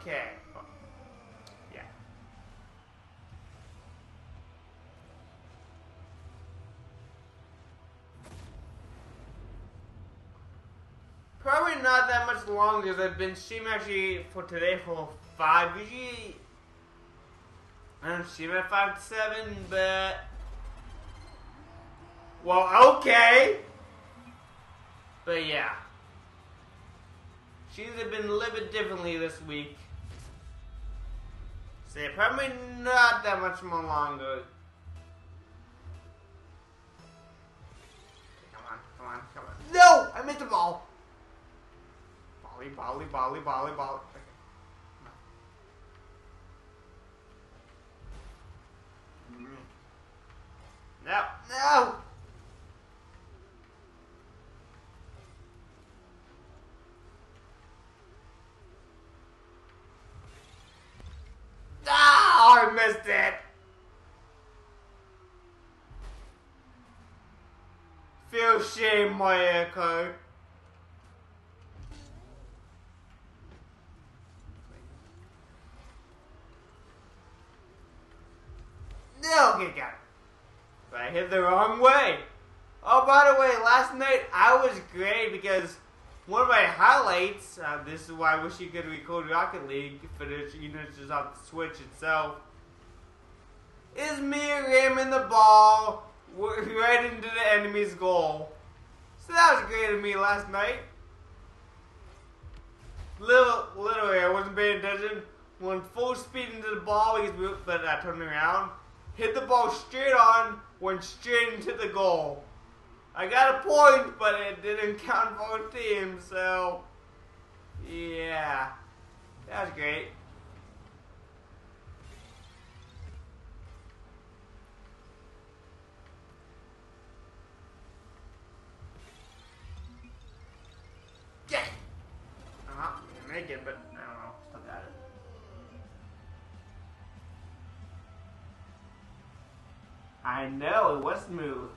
Okay. Probably not that much longer. 'cause I've been streaming actually for today for five. Usually, I don't at five to seven, but well, okay. But yeah. She's been a little bit differently this week. So yeah, probably not that much more longer. Come on, come on, come on. No! I missed the ball! Volley, volley, volley. Okay. Come. No, no! Ah, I missed it. Feel shame, my echo. Okay, got. But I hit the wrong way. Oh, by the way, last night I was great because one of my highlights. Uh, this is why I wish you could record Rocket League, but it's you know it's just off the Switch itself. is me ramming the ball right into the enemy's goal. So that was great of me last night. Little, literally, I wasn't paying attention. Went full speed into the ball, but I turned around, hit the ball straight on, went straight into the goal. I got a point, but it didn't count for both team, so yeah, that was great. Yeah. Uh-huh. Make it, but I know it was smooth.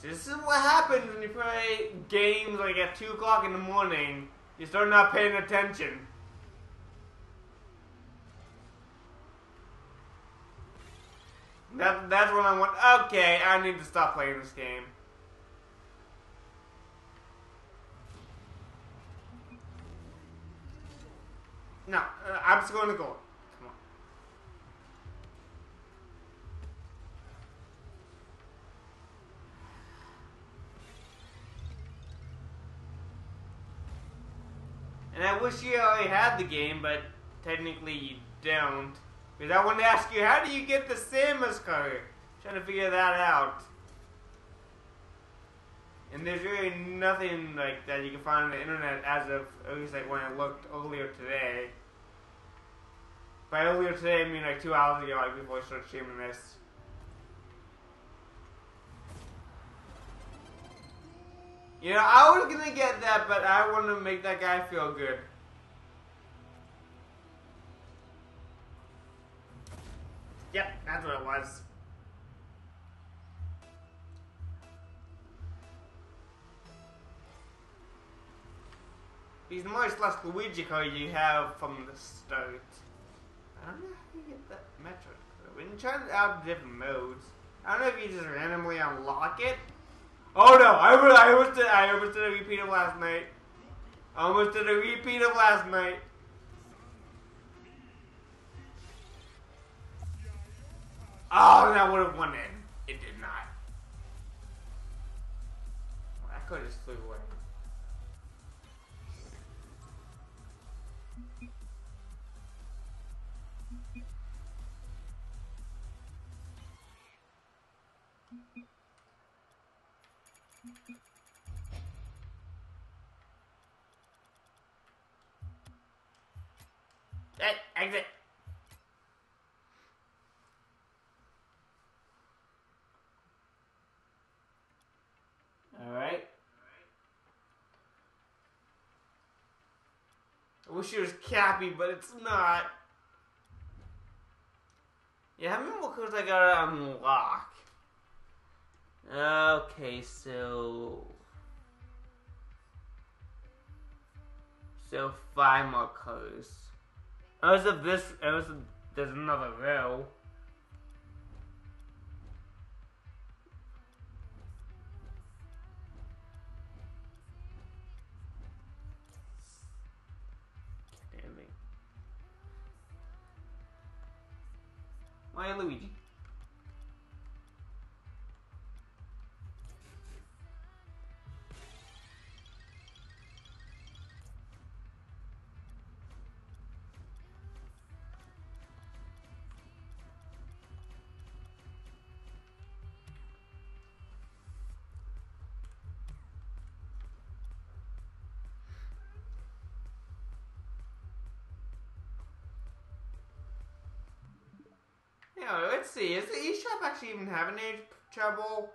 This is what happens when you play games like at 2 o'clock in the morning. You start not paying attention. That, that's when I went, okay, I need to stop playing this game. No, uh, I'm just going to go. Come on. And I wish you already had the game, but technically you don't. Because I wanted to ask you, how do you get the Samus card? Trying to figure that out. And there's really nothing like that you can find on the internet as of at least like when I looked earlier today. By earlier today, I mean like two hours ago, like before I started streaming this. You know, I was gonna get that, but I want to make that guy feel good. Yep, that's what it was. He's the most less Luigi card you have from the start. I don't know how you get that metric. When you try out different modes, I don't know if you just randomly unlock it. Oh no! I almost, I almost did. I almost did a repeat of last night. I almost did a repeat of last night. Oh, that would have won it. It did not. I could have just flew away. Hey, exit. Alright. I wish it was Cappy, but it's not. Yeah, how many more codes I gotta unlock? Okay, so. So, five more codes. As of this, as of, there's another row. Damn it. Why Luigi? Let's see. Is the eShop actually even having any trouble?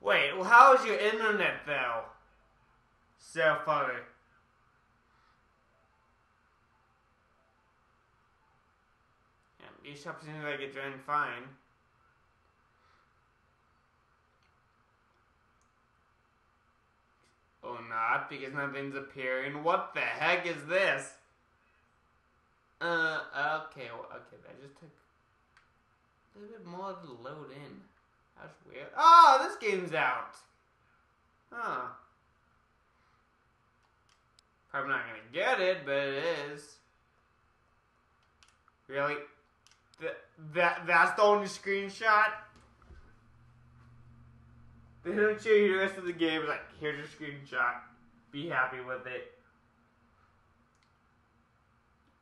Wait, well, how is your internet though? So funny. Yeah, eShop seems like it's doing fine. Or not, because nothing's appearing. What the heck is this? Uh, okay, okay, that just took a little bit more to load in. That's weird. Oh, this game's out. Huh. Probably not gonna get it, but it is. Really? That, that that's the only screenshot? They don't show you the rest of the game. Like, here's your screenshot. Be happy with it.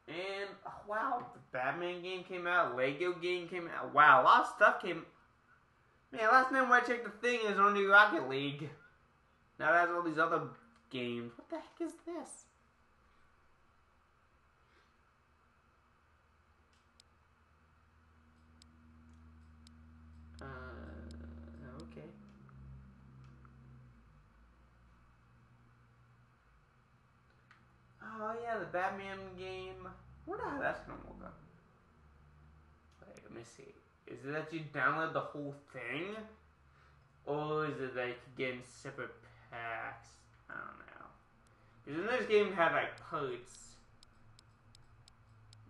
And oh, wow, the Batman game came out. Lego game came out. Wow, a lot of stuff came. Man, last time I checked the thing, it was only Rocket League. Now it has all these other games. What the heck is this? Uh, okay. Oh the Batman game. What the hell that's gonna work? Wait, let me see. Is it that you download the whole thing? Or is it like getting separate packs? I don't know. Because in this game have like.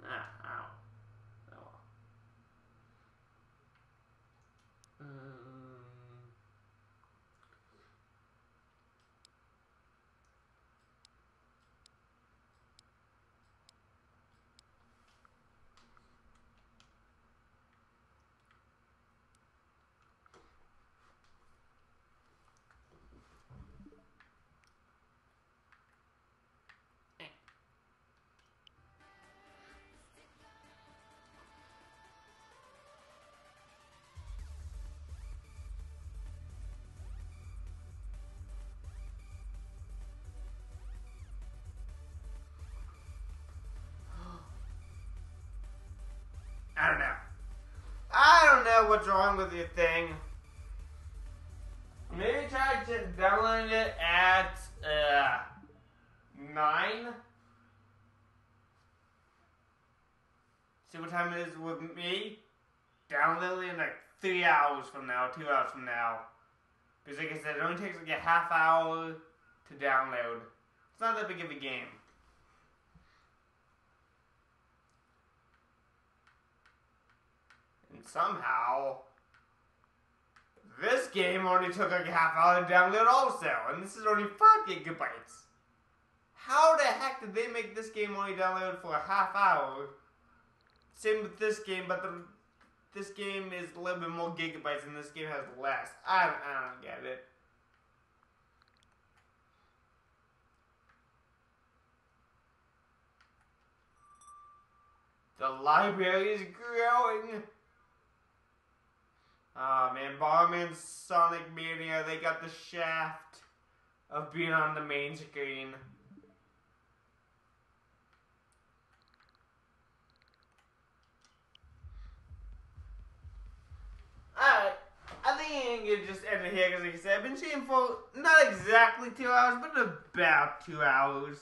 Nah, I don't. Oh well. Um, I don't know. I don't know what's wrong with your thing. Maybe try to download it at uh, nine. See what time it is with me. Download it in like three hours from now, two hours from now. Because like I said, it only takes like a half hour to download. It's not that big of a game. And somehow, this game only took like a half hour to download also, and this is only 5 gigabytes. How the heck did they make this game only download for a half hour? Same with this game, but the this game is a little bit more gigabytes and this game has less. I I don't get it. The library is growing. Ah man, Bomberman Sonic Mania, they got the shaft of being on the main screen. Alright, I think you can just end it here because, like I said, I've been streaming for not exactly two hours, but about two hours.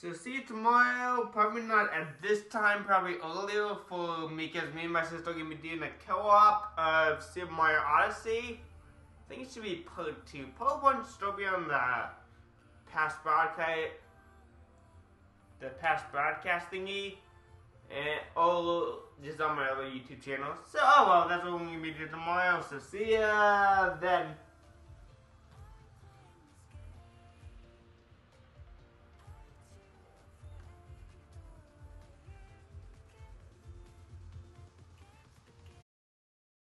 So see you tomorrow. Probably not at this time. Probably earlier for me because me and my sister are gonna be doing a co-op of Super Mario Odyssey. I think it should be part two. Part one still be on the past broadcast, the past broadcast thingy, and all just on my other YouTube channel. So oh well, that's what we're gonna be doing tomorrow. So see ya then.